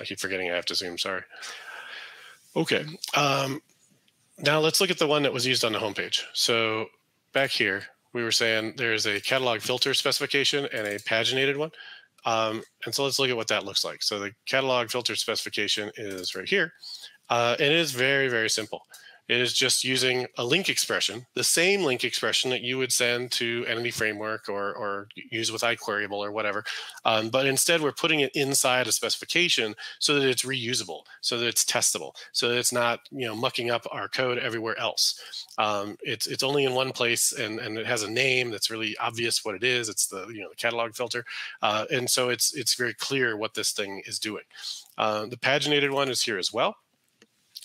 I keep forgetting I have to zoom. Sorry. Okay. Um, now let's look at the one that was used on the homepage. So back here, we were saying there's a catalog filter specification and a paginated one. Um, and so let's look at what that looks like. So the catalog filter specification is right here. Uh, and it is very, very simple. It is just using a LINQ expression, the same LINQ expression that you would send to Entity Framework or, or use with iQueryable or whatever. Um, but instead, we're putting it inside a specification so that it's reusable, so that it's testable, so that it's not you know mucking up our code everywhere else. Um, it's it's only in one place, and, and it has a name that's really obvious what it is. It's the you know the catalog filter, uh, and so it's it's very clear what this thing is doing. Uh, the paginated one is here as well.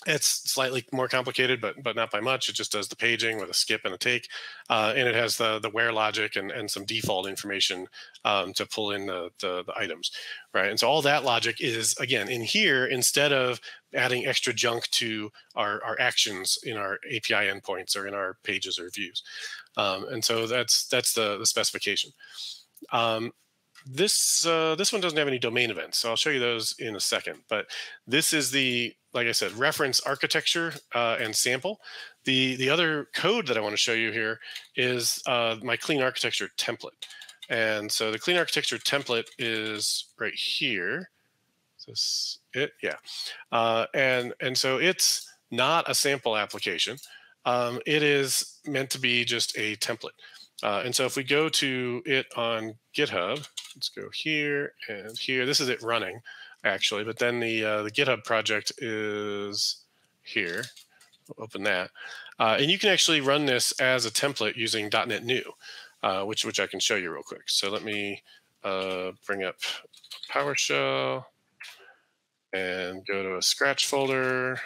It's slightly more complicated, but but not by much. It just does the paging with a skip and a take, uh, and it has the the where logic and, and some default information um, to pull in the, the, the items, right? And so all that logic is again in here instead of adding extra junk to our our actions in our API endpoints or in our pages or views, um, and so that's that's the the specification. Um, this uh, this one doesn't have any domain events, so I'll show you those in a second. But this is the like I said, reference architecture uh, and sample. The the other code that I want to show you here is uh, my clean architecture template. And so the clean architecture template is right here. Is this it? Yeah. Uh, and and so it's not a sample application. Um, it is meant to be just a template. Uh, and so if we go to it on GitHub, let's go here and here. This is it running actually, but then the uh, the GitHub project is here. We'll open that, uh, and you can actually run this as a template using .NET New, uh, which which I can show you real quick. So let me uh, bring up PowerShell and go to a Scratch folder.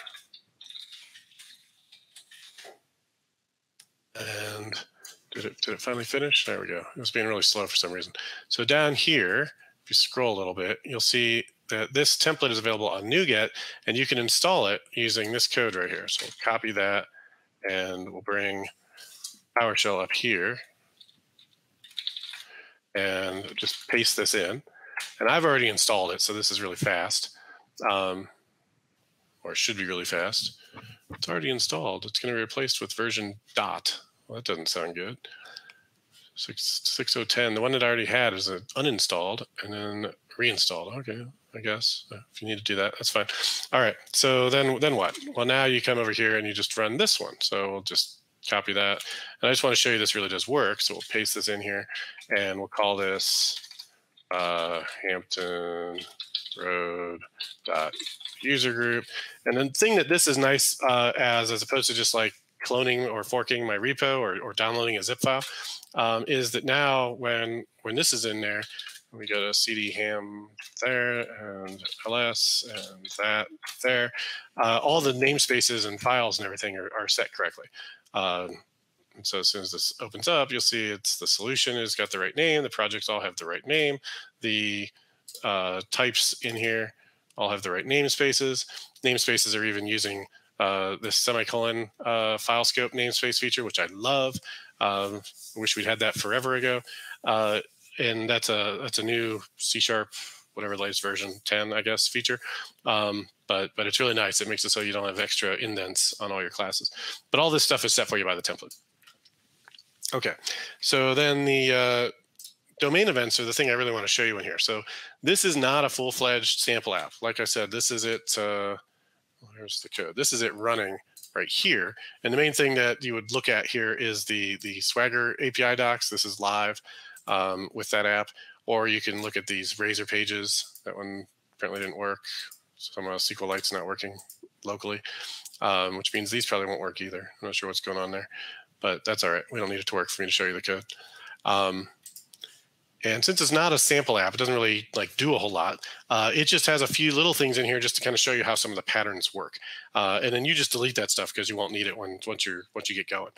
And did it, did it finally finish? There we go. It was being really slow for some reason. So down here, if you scroll a little bit, you'll see that this template is available on NuGet, and you can install it using this code right here. So we'll copy that, and we'll bring PowerShell up here, and just paste this in. And I've already installed it, so this is really fast, um, or should be really fast. It's already installed. It's going to be replaced with version dot. Well, that doesn't sound good. 6, 6010, the one that I already had is uninstalled and then reinstalled. Okay, I guess if you need to do that, that's fine. All right, so then then what? Well, now you come over here and you just run this one. So we'll just copy that. And I just want to show you this really does work. So we'll paste this in here and we'll call this uh, Hampton Road dot user group. And the thing that this is nice uh, as, as opposed to just like cloning or forking my repo or, or downloading a zip file, um, is that now when when this is in there, we go to cd ham there and ls and that there, uh, all the namespaces and files and everything are, are set correctly. Um, and so as soon as this opens up, you'll see it's the solution has got the right name. The projects all have the right name. The uh, types in here all have the right namespaces. Namespaces are even using uh, this semicolon uh, file scope namespace feature, which I love. Um, wish we'd had that forever ago. Uh, and that's a that's a new C sharp, whatever latest version 10, I guess, feature. Um, but but it's really nice. It makes it so you don't have extra indents on all your classes. But all this stuff is set for you by the template. Okay, so then the uh, domain events are the thing I really want to show you in here. So this is not a full-fledged sample app. Like I said, this is it. Uh, here's the code. This is it running right here. And the main thing that you would look at here is the the Swagger API docs. This is live um, with that app. Or you can look at these Razor pages. That one apparently didn't work. Some uh, SQLite's not working locally, um, which means these probably won't work either. I'm not sure what's going on there, but that's all right. We don't need it to work for me to show you the code. Um, and since it's not a sample app, it doesn't really like do a whole lot. Uh, it just has a few little things in here just to kind of show you how some of the patterns work. Uh, and then you just delete that stuff because you won't need it when once you're once you get going.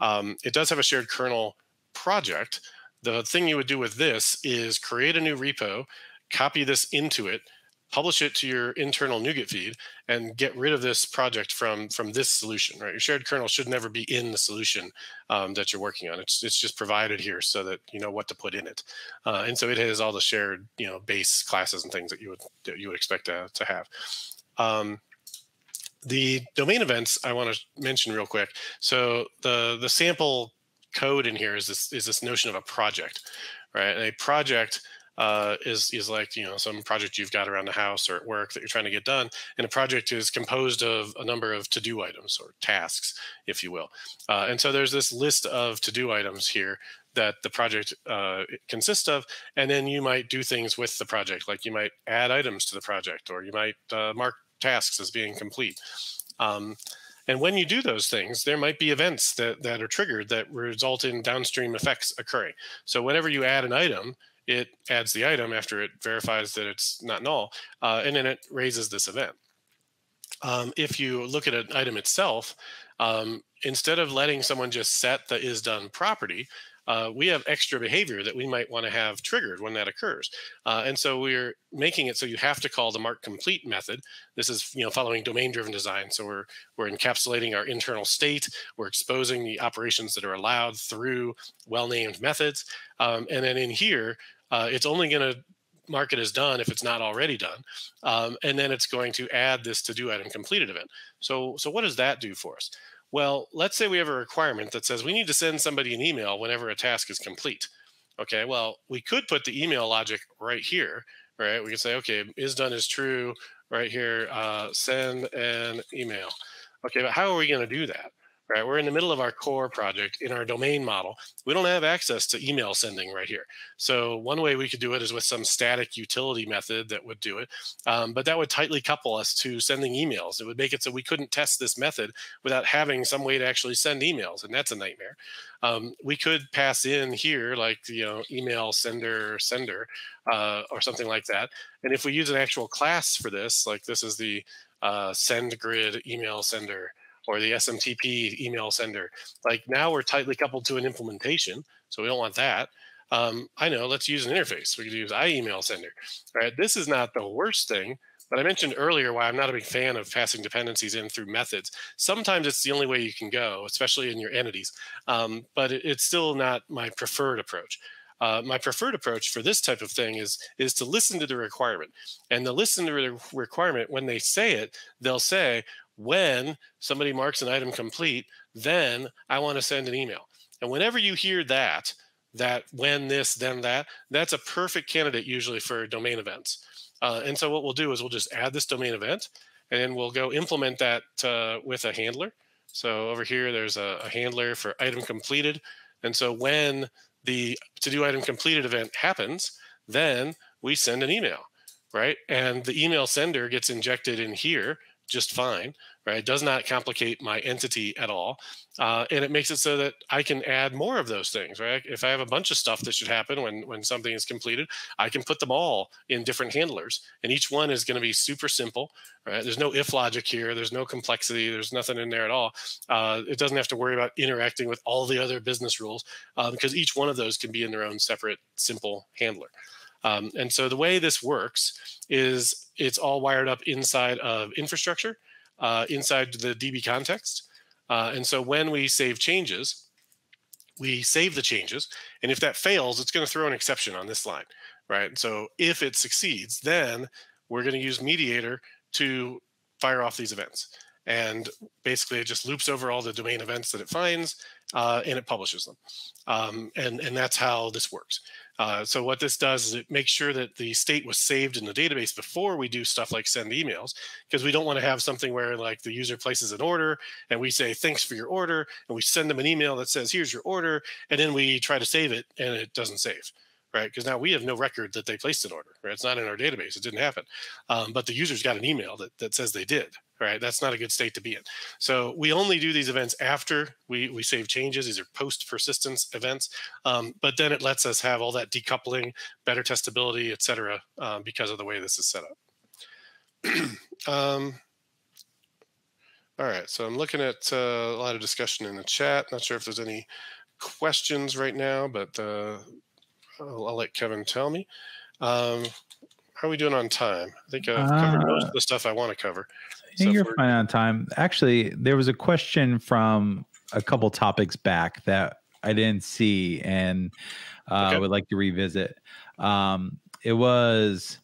Um, it does have a shared kernel project. The thing you would do with this is create a new repo, copy this into it, publish it to your internal NuGet feed and get rid of this project from from this solution, right? Your shared kernel should never be in the solution um, that you're working on. It's, it's just provided here so that you know what to put in it. Uh, and so it has all the shared, you know, base classes and things that you would that you would expect to, to have. Um, the domain events I want to mention real quick. So the the sample code in here is this is this notion of a project, right? And a project uh, is is like you know some project you've got around the house or at work that you're trying to get done, and a project is composed of a number of to-do items or tasks, if you will. Uh, and so there's this list of to-do items here that the project uh, consists of, and then you might do things with the project, like you might add items to the project, or you might uh, mark tasks as being complete. Um, and when you do those things, there might be events that, that are triggered that result in downstream effects occurring. So whenever you add an item, it adds the item after it verifies that it's not null, uh, and then it raises this event. Um, if you look at an item itself, um, instead of letting someone just set the is done property, uh, we have extra behavior that we might want to have triggered when that occurs. Uh, and so we're making it so you have to call the mark complete method. This is you know following domain driven design. So we're we're encapsulating our internal state. We're exposing the operations that are allowed through well named methods. Um, and then in here, uh, it's only going to mark it as done if it's not already done. Um, and then it's going to add this to do item completed event. So, so what does that do for us? Well, let's say we have a requirement that says we need to send somebody an email whenever a task is complete. Okay, well, we could put the email logic right here, right? We can say, okay, is done is true right here, uh, send an email. Okay, but how are we going to do that? Right? We're in the middle of our core project in our domain model. We don't have access to email sending right here. So one way we could do it is with some static utility method that would do it. Um, but that would tightly couple us to sending emails. It would make it so we couldn't test this method without having some way to actually send emails. And that's a nightmare. Um, we could pass in here like, you know, email sender sender uh, or something like that. And if we use an actual class for this, like this is the uh, SendGrid email sender, or the SMTP email sender. Like now we're tightly coupled to an implementation, so we don't want that. Um, I know, let's use an interface. We could use iEmail sender. Right? This is not the worst thing, but I mentioned earlier why I'm not a big fan of passing dependencies in through methods. Sometimes it's the only way you can go, especially in your entities, um, but it, it's still not my preferred approach. Uh, my preferred approach for this type of thing is is to listen to the requirement and the listen to the requirement when they say it they'll say when somebody marks an item complete, then I want to send an email. And whenever you hear that, that when this, then that, that's a perfect candidate usually for domain events. Uh, and so what we'll do is we'll just add this domain event and then we'll go implement that uh, with a handler. So over here, there's a, a handler for item completed. And so when the to do item completed event happens, then we send an email, right? And the email sender gets injected in here just fine right? It does not complicate my entity at all. Uh, and it makes it so that I can add more of those things, right? If I have a bunch of stuff that should happen when, when something is completed, I can put them all in different handlers. And each one is going to be super simple, right? There's no if logic here. There's no complexity. There's nothing in there at all. Uh, it doesn't have to worry about interacting with all the other business rules uh, because each one of those can be in their own separate, simple handler. Um, and so the way this works is it's all wired up inside of infrastructure, uh, inside the DB context. Uh, and so when we save changes, we save the changes. And if that fails, it's going to throw an exception on this line, right? So if it succeeds, then we're going to use mediator to fire off these events. And basically, it just loops over all the domain events that it finds uh, and it publishes them. Um, and, and that's how this works. Uh, so what this does is it makes sure that the state was saved in the database before we do stuff like send emails, because we don't want to have something where like the user places an order and we say thanks for your order and we send them an email that says here's your order and then we try to save it and it doesn't save right? Because now we have no record that they placed an order, right? It's not in our database. It didn't happen. Um, but the users got an email that, that says they did, right? That's not a good state to be in. So we only do these events after we, we save changes. These are post persistence events. Um, but then it lets us have all that decoupling, better testability, et cetera, um, because of the way this is set up. um, all right, so I'm looking at uh, a lot of discussion in the chat. Not sure if there's any questions right now, but uh, I'll, I'll let Kevin tell me. Um, how are we doing on time? I think I've covered most Uh, of the stuff I want to cover. I think you're fine on time. Actually, there was a question from a couple topics back that I didn't see and uh, I Okay. would like to revisit. Um, it was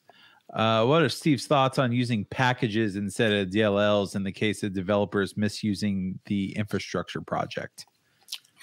uh, what are Steve's thoughts on using packages instead of DLLs in the case of developers misusing the infrastructure project?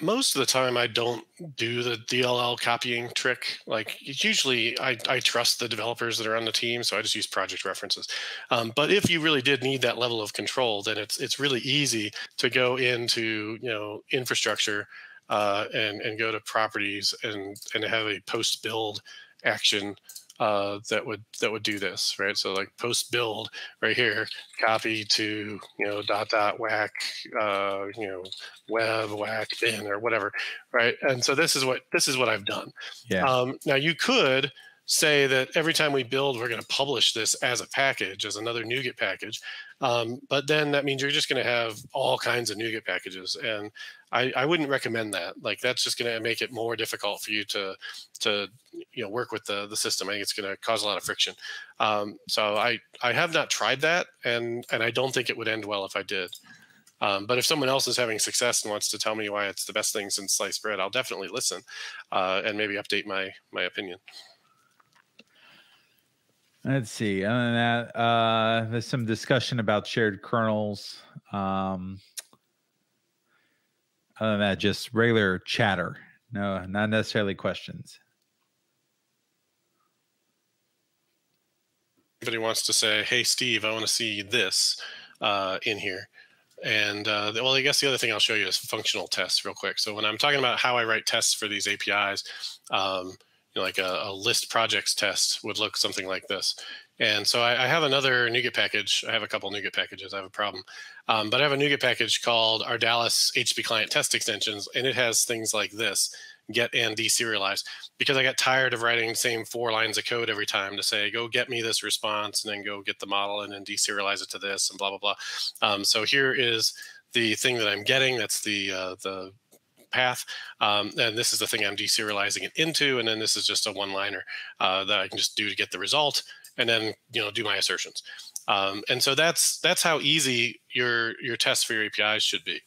Most of the time I don't do the DLL copying trick. Like usually I, I trust the developers that are on the team, so I just use project references. Um, but if you really did need that level of control, then it's it's really easy to go into you know infrastructure uh, and and go to properties and and have a post build action uh, that would that would do this right. So like post build right here, copy to you know dot dot whack uh, you know web whack bin or whatever right and so this is what this is what i've done Yeah. um, now you could say that every time we build we're going to publish this as a package as another NuGet package um, but then that means you're just going to have all kinds of NuGet packages and I, I wouldn't recommend that like that's just going to make it more difficult for you to to you know work with the the system i think it's going to cause a lot of friction um, so i i have not tried that and and i don't think it would end well if i did um, but if someone else is having success and wants to tell me why it's the best thing since sliced bread, I'll definitely listen uh, and maybe update my my opinion. Let's see. Other than that, uh, there's some discussion about shared kernels. Um, other than that, just regular chatter. No, not necessarily questions. Anybody wants to say, "Hey, Steve, I want to see this uh, in here." And uh, well, I guess the other thing I'll show you is functional tests real quick. So when I'm talking about how I write tests for these APIs, um, you know, like a, a list projects test would look something like this. And so I, I have another NuGet package. I have a couple NuGet packages. I have a problem, um, but I have a NuGet package called Ardalis HTTP client test extensions, and it has things like this: get and deserialize. Because I got tired of writing the same four lines of code every time to say, go get me this response, and then go get the model, and then deserialize it to this, and blah blah blah. Um, so here is the thing that I'm getting. That's the uh, the path. Um, and this is the thing I'm deserializing it into. And then this is just a one liner uh, that I can just do to get the result and then, you know, do my assertions. Um, and so that's, that's how easy your, your tests for your APIs should be.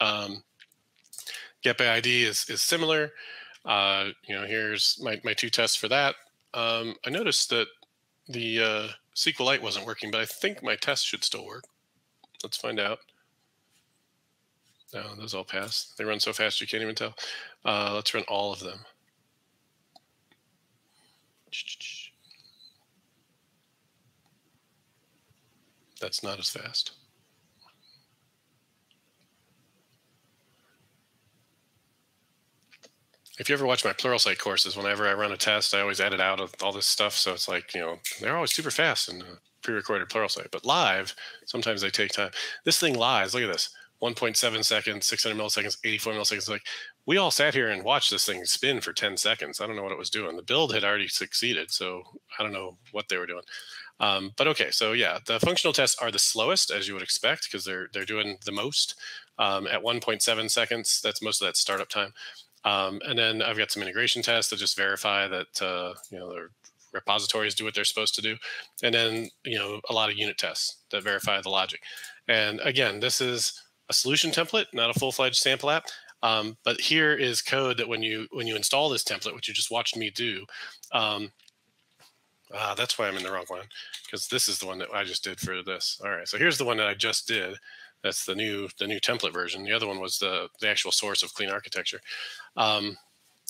Um, ID is, is similar. Uh, you know, here's my, my two tests for that. Um, I noticed that the uh, SQLite wasn't working, but I think my test should still work. Let's find out. No, those all pass. They run so fast you can't even tell. Uh, let's run all of them. That's not as fast. If you ever watch my Pluralsight courses, whenever I run a test, I always edit out of all this stuff. So it's like, you know, they're always super fast in pre-recorded Pluralsight, but live, sometimes they take time. This thing lies. Look at this. 1.7 seconds, 600 milliseconds, 84 milliseconds. Like we all sat here and watched this thing spin for 10 seconds. I don't know what it was doing. The build had already succeeded, so I don't know what they were doing. Um, but okay, so yeah, the functional tests are the slowest as you would expect because they're they're doing the most um, at 1.7 seconds. That's most of that startup time. Um, and then I've got some integration tests that just verify that uh, you know the repositories do what they're supposed to do, and then you know a lot of unit tests that verify the logic. And again, this is a solution template, not a full-fledged sample app. Um, but here is code that when you when you install this template, which you just watched me do, um, uh, that's why I'm in the wrong one because this is the one that I just did for this. All right, so here's the one that I just did. That's the new the new template version. The other one was the the actual source of clean architecture. Um,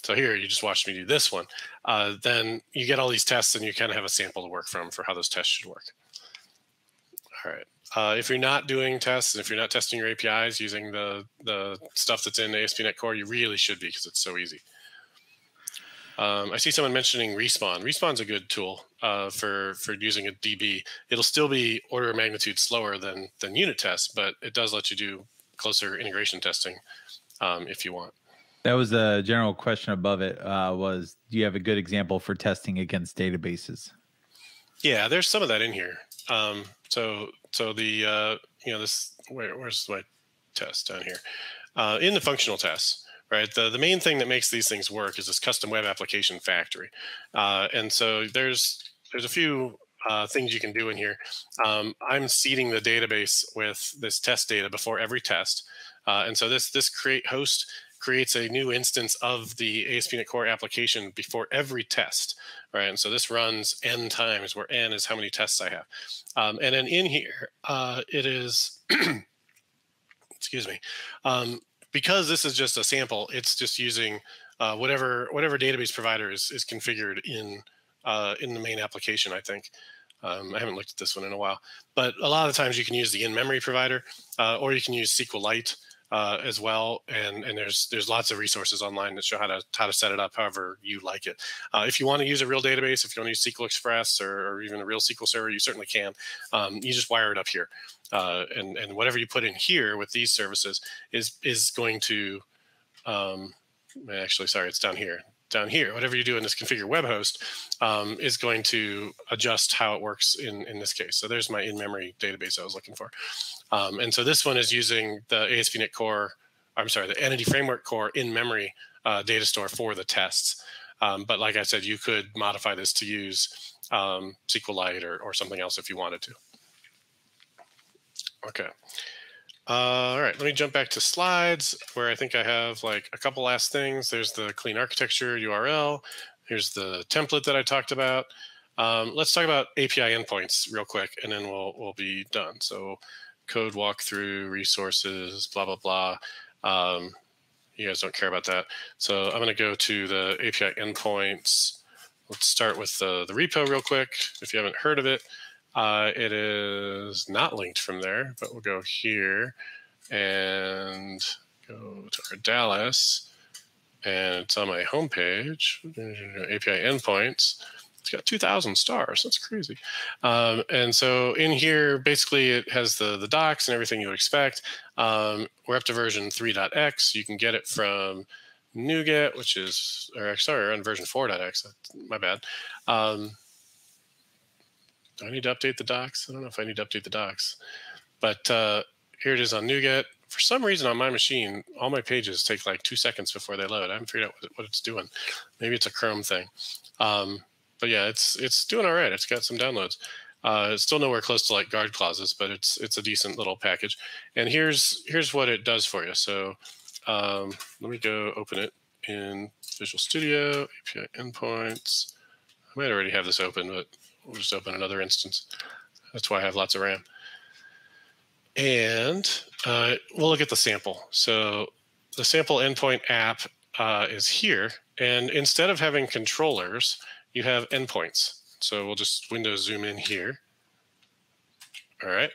so here you just watched me do this one. Uh, then you get all these tests and you kind of have a sample to work from for how those tests should work. All right. Uh, if you're not doing tests and if you're not testing your APIs using the the stuff that's in ASP.NET Core, you really should be because it's so easy. Um, I see someone mentioning Respawn. Respawn's a good tool uh, for for using a DB. It'll still be order of magnitude slower than than unit tests, but it does let you do closer integration testing um, if you want. That was the general question above it. Uh, was do you have a good example for testing against databases? Yeah, there's some of that in here. Um, so so the uh, you know this where, where's my test down here uh, in the functional tests right? The, the main thing that makes these things work is this custom web application factory. Uh, and so there's, there's a few uh, things you can do in here. Um, I'm seeding the database with this test data before every test. Uh, and so this, this create host creates a new instance of the ASP.NET Core application before every test, right? And so this runs n times, where n is how many tests I have. Um, and then in here, uh, it is, excuse me, um, because this is just a sample, it's just using uh, whatever whatever database provider is, is configured in uh, in the main application. I think um, I haven't looked at this one in a while, but a lot of times you can use the in-memory provider, uh, or you can use SQLite uh, as well. And and there's there's lots of resources online that show how to how to set it up however you like it. Uh, if you want to use a real database, if you want to use SQL Express or, or even a real SQL server, you certainly can. Um, you just wire it up here, uh, and and whatever you put in here with these services is is going to um, actually sorry it's down here down here, whatever you do in this configure web host um, is going to adjust how it works in, in this case. So there's my in-memory database I was looking for. Um, and so this one is using the ASP.NET Core, I'm sorry, the Entity Framework Core in-memory uh, data store for the tests. Um, but like I said, you could modify this to use um, SQLite or, or something else if you wanted to. Okay. Uh, all right, let me jump back to slides where I think I have like a couple last things. There's the clean architecture URL. Here's the template that I talked about. Um, let's talk about API endpoints real quick, and then we'll we'll be done. So, code walkthrough, resources, blah blah blah. Um, you guys don't care about that. So I'm going to go to the API endpoints. Let's start with the, the repo real quick. If you haven't heard of it, uh, it is not linked from there, but we'll go here and go to Ardalis, and it's on my homepage, API endpoints. It's got 2,000 stars. That's crazy. Um, and so in here, basically, it has the, the docs and everything you would expect. Um, we're up to version 3.x. You can get it from NuGet, which is, or sorry, on version 4.x. My bad. Um, do I need to update the docs? I don't know if I need to update the docs, but uh, here it is on NuGet. For some reason on my machine, all my pages take like two seconds before they load. I haven't figured out what, it's doing. Maybe it's a Chrome thing. Um, but yeah, it's it's doing all right. It's got some downloads. Uh, it's still nowhere close to like guard clauses, but it's it's a decent little package. And here's here's what it does for you. So um, let me go open it in Visual Studio API endpoints. I might already have this open, but We'll just open another instance. That's why I have lots of RAM. And uh, we'll look at the sample. So the sample endpoint app uh, is here. And instead of having controllers, you have endpoints. So we'll just Windows zoom in here. All right.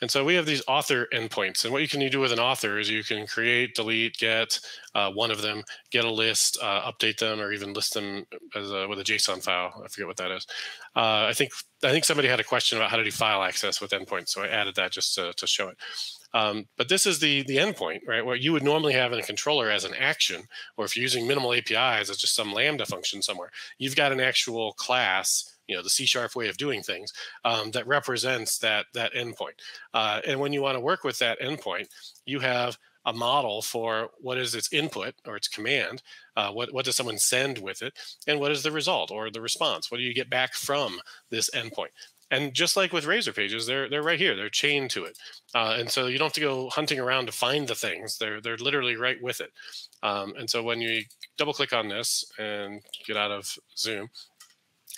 And so we have these author endpoints. And what you can do with an author is you can create, delete, get uh, one of them, get a list, uh, update them, or even list them as a, with a JSON file. I forget what that is. Uh, I think I think somebody had a question about how to do file access with endpoints, so I added that just to, to show it. Um, but this is the the endpoint, right? What you would normally have in a controller as an action, or if you're using minimal APIs as just some Lambda function somewhere, you've got an actual class you know the C sharp way of doing things um, that represents that that endpoint. Uh, and when you want to work with that endpoint, you have a model for what is its input or its command, uh, what what does someone send with it, and what is the result or the response? What do you get back from this endpoint? And just like with Razor pages, they're they're right here. They're chained to it, uh, and so you don't have to go hunting around to find the things. They're they're literally right with it. Um, and so when you double click on this and get out of Zoom,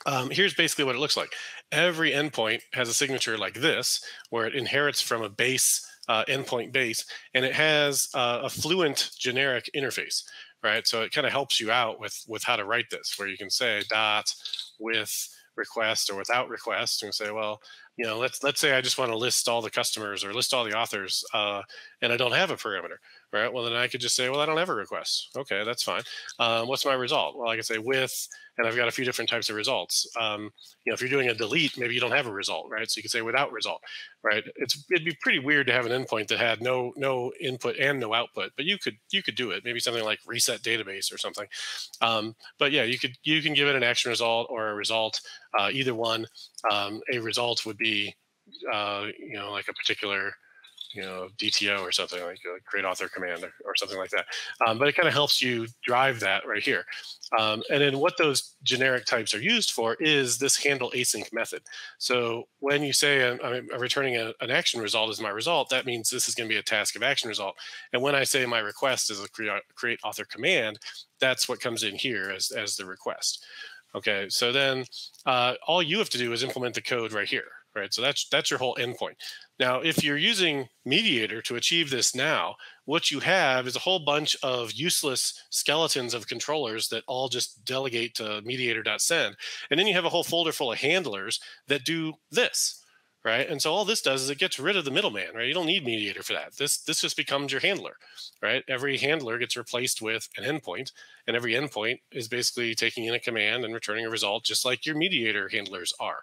um, here's basically what it looks like. Every endpoint has a signature like this, where it inherits from a base uh, endpoint base, and it has uh, a fluent generic interface, right? So it kind of helps you out with with how to write this, where you can say dot with request or without request, and say, well, you know, let's let's say I just want to list all the customers or list all the authors, uh, and I don't have a parameter right? Well, then I could just say, well, I don't have a request. Okay, that's fine. Um, what's my result? Well, I can say with, and I've got a few different types of results. Um, you know, if you're doing a delete, maybe you don't have a result, right? So you could say without result, right? It's it'd be pretty weird to have an endpoint that had no no input and no output, but you could you could do it. Maybe something like reset database or something. Um, but yeah, you could you can give it an action result or a result, uh, either one. Um, a result would be uh, you know like a particular you know DTO or something like a create author command or, or something like that. Um, but it kind of helps you drive that right here. Um, and then what those generic types are used for is this handle async method. So when you say I'm, I'm returning a, an action result as my result, that means this is going to be a task of action result. And when I say my request is a create, create author command, that's what comes in here as, as the request. Okay, so then uh, all you have to do is implement the code right here, right? So that's that's your whole endpoint. Now, if you're using MediatR to achieve this now, what you have is a whole bunch of useless skeletons of controllers that all just delegate to mediator.send. And then you have a whole folder full of handlers that do this right? And so all this does is it gets rid of the middleman, right? You don't need MediatR for that. This this just becomes your handler, right? Every handler gets replaced with an endpoint, and every endpoint is basically taking in a command and returning a result, just like your MediatR handlers are.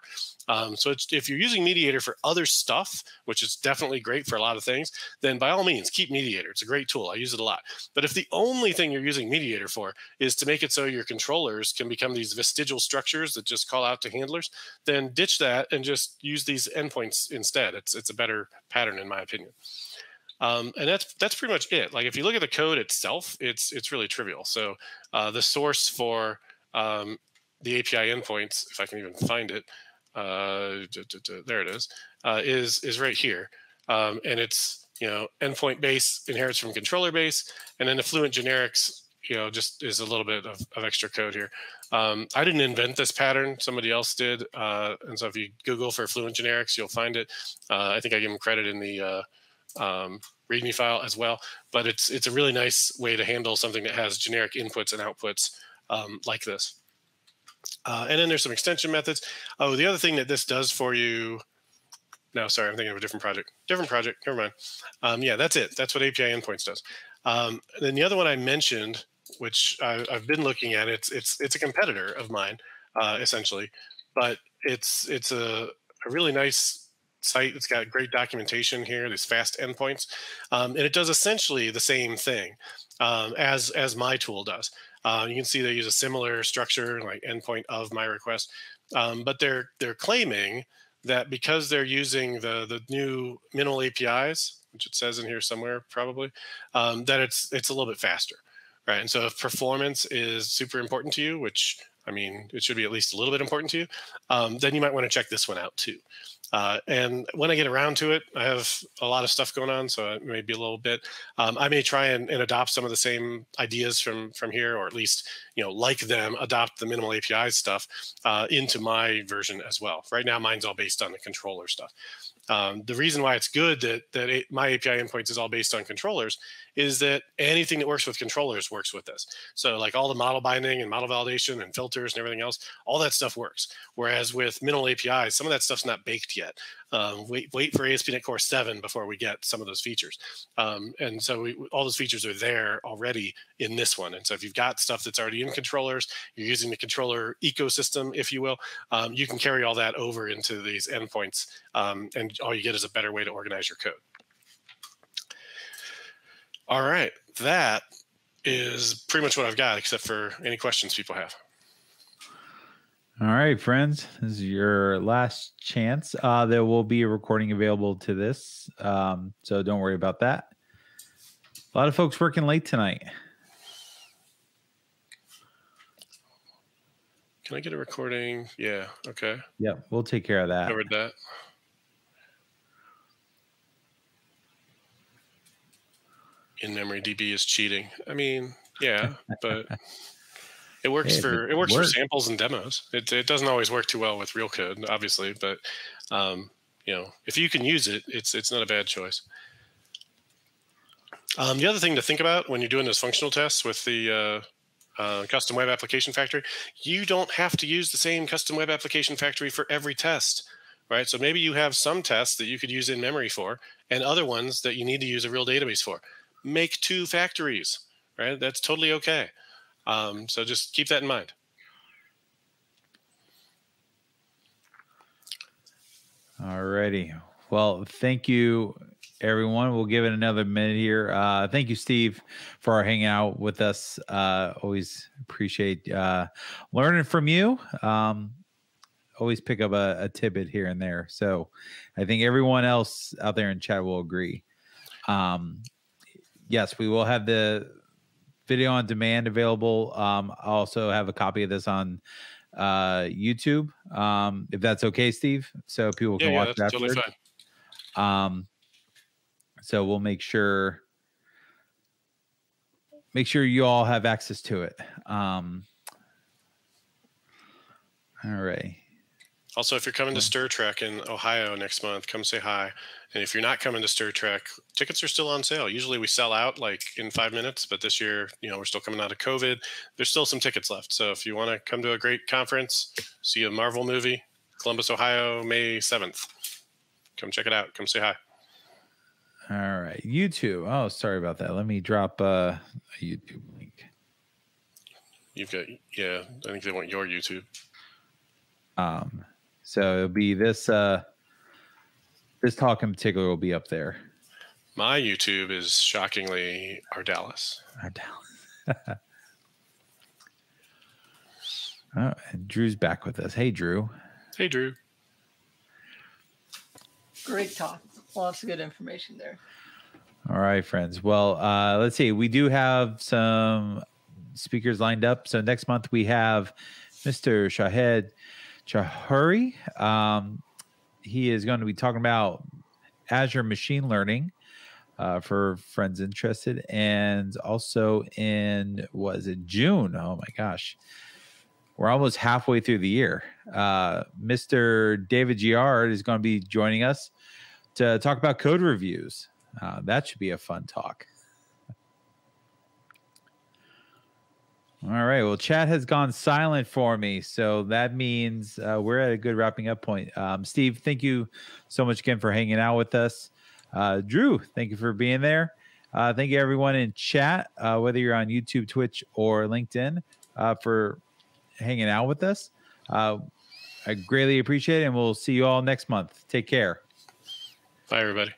Um, so if you're using MediatR for other stuff, which is definitely great for a lot of things, then by all means keep MediatR. It's a great tool. I use it a lot. But if the only thing you're using MediatR for is to make it so your controllers can become these vestigial structures that just call out to handlers, then ditch that and just use these endpoints instead. It's it's a better pattern in my opinion. Um, and that's that's pretty much it. Like if you look at the code itself, it's it's really trivial. So uh, the source for um, the API endpoints, if I can even find it, uh, there it is, uh, is is right here, um, and it's you know endpoint base inherits from controller base, and then the Fluent generics you know just is a little bit of, of extra code here. Um, I didn't invent this pattern; somebody else did, uh, and so if you Google for Fluent generics, you'll find it. Uh, I think I give them credit in the uh, um, README file as well. But it's it's a really nice way to handle something that has generic inputs and outputs um, like this. Uh, and then there's some extension methods. Oh, the other thing that this does for you. No, sorry, I'm thinking of a different project. Different project. Never mind. Um, yeah, that's it. That's what API endpoints does. Um, then the other one I mentioned, which I, have been looking at, it's it's it's a competitor of mine, uh, essentially, but it's it's a, a really nice site. It's got great documentation here. These fast endpoints, um, and it does essentially the same thing um, as as my tool does. Uh, you can see they use a similar structure, like endpoint of my request, um, but they're they're claiming that because they're using the the new minimal APIs, which it says in here somewhere probably, um, that it's it's a little bit faster, right? And so if performance is super important to you, which I mean, it should be at least a little bit important to you, um, then you might want to check this one out too. Uh, and when I get around to it, I have a lot of stuff going on, so it may be a little bit. Um, I may try and, and, adopt some of the same ideas from from here, or at least you know, like them, adopt the minimal API stuff uh, into my version as well. Right now, mine's all based on the controller stuff. Um, the reason why it's good that that it, my API endpoints is all based on controllers is that anything that works with controllers works with this. So like all the model binding and model validation and filters and everything else, all that stuff works. Whereas with minimal APIs, some of that stuff's not baked yet. Um, wait, wait for ASP.NET Core 7 before we get some of those features. Um, and so we, all those features are there already in this one. And so if you've got stuff that's already in controllers, you're using the controller ecosystem, if you will, um, you can carry all that over into these endpoints. Um, and all you get is a better way to organize your code. All right, that is pretty much what I've got, except for any questions people have. All right, friends, this is your last chance. Uh, there will be a recording available to this, um, so don't worry about that. A lot of folks working late tonight. Can I get a recording? Yeah. Okay. Yep, we'll take care of that. Covered that. In memory DB is cheating. I mean, yeah, but it works Hey, for it it works works. for samples and demos. It it doesn't always work too well with real code, obviously, but um, you know, if you can use it, it's it's not a bad choice. Um, the other thing to think about when you're doing those functional tests with the uh, uh, custom web application factory, you don't have to use the same custom web application factory for every test, right? So maybe you have some tests that you could use in memory for, and other ones that you need to use a real database for. Make two factories, right? That's totally okay. Um, so just keep that in mind. Alrighty. Well, thank you, everyone. We'll give it another minute here. Uh, thank you, Steve, for hanging out with us. Uh, always appreciate uh, learning from you. Um, always pick up a, a tidbit here and there. So I think everyone else out there in chat will agree. Um, yes, we will have the video on demand available. Um, I also have a copy of this on uh YouTube. Um, if that's okay, Steve. So people Yeah, can yeah, watch that's it totally. Um, so we'll make sure make sure you all have access to it. Um, all right. Also, if you're coming to Stir Trek in Ohio next month, come say hi. And if you're not coming to Stir Trek, tickets are still on sale. Usually we sell out like in five minutes, but this year, you know, we're still coming out of COVID. There's still some tickets left. So if you want to come to a great conference, see a Marvel movie, Columbus, Ohio, May 7th, come check it out. Come say hi. All right. YouTube. Oh, sorry about that. Let me drop uh, a YouTube link. You've got, yeah, I think they want your YouTube. Um, so it'll be this uh this talk in particular will be up there. My YouTube is shockingly Ardalis. Our Dallas. oh, and Drew's back with us. Hey, Drew. Hey, Drew. Great talk. Lots of good information there. All right, friends. Well, uh, let's see. We do have some speakers lined up. So next month we have Mr. Shahed Chowdhuri. Um, he is going to be talking about Azure machine learning uh, for friends interested, and also in was it June? Oh my gosh, we're almost halfway through the year. Uh, Mr. David Giard is going to be joining us to talk about code reviews. Uh, that should be a fun talk. All right. Well, chat has gone silent for me, so that means uh, we're at a good wrapping up point. Um, Steve, thank you so much again for hanging out with us. Uh, Drew, thank you for being there. Uh, thank you everyone in chat, uh, whether you're on YouTube, Twitch, or LinkedIn, uh, for hanging out with us. Uh, I greatly appreciate it, and we'll see you all next month. Take care. Bye, everybody.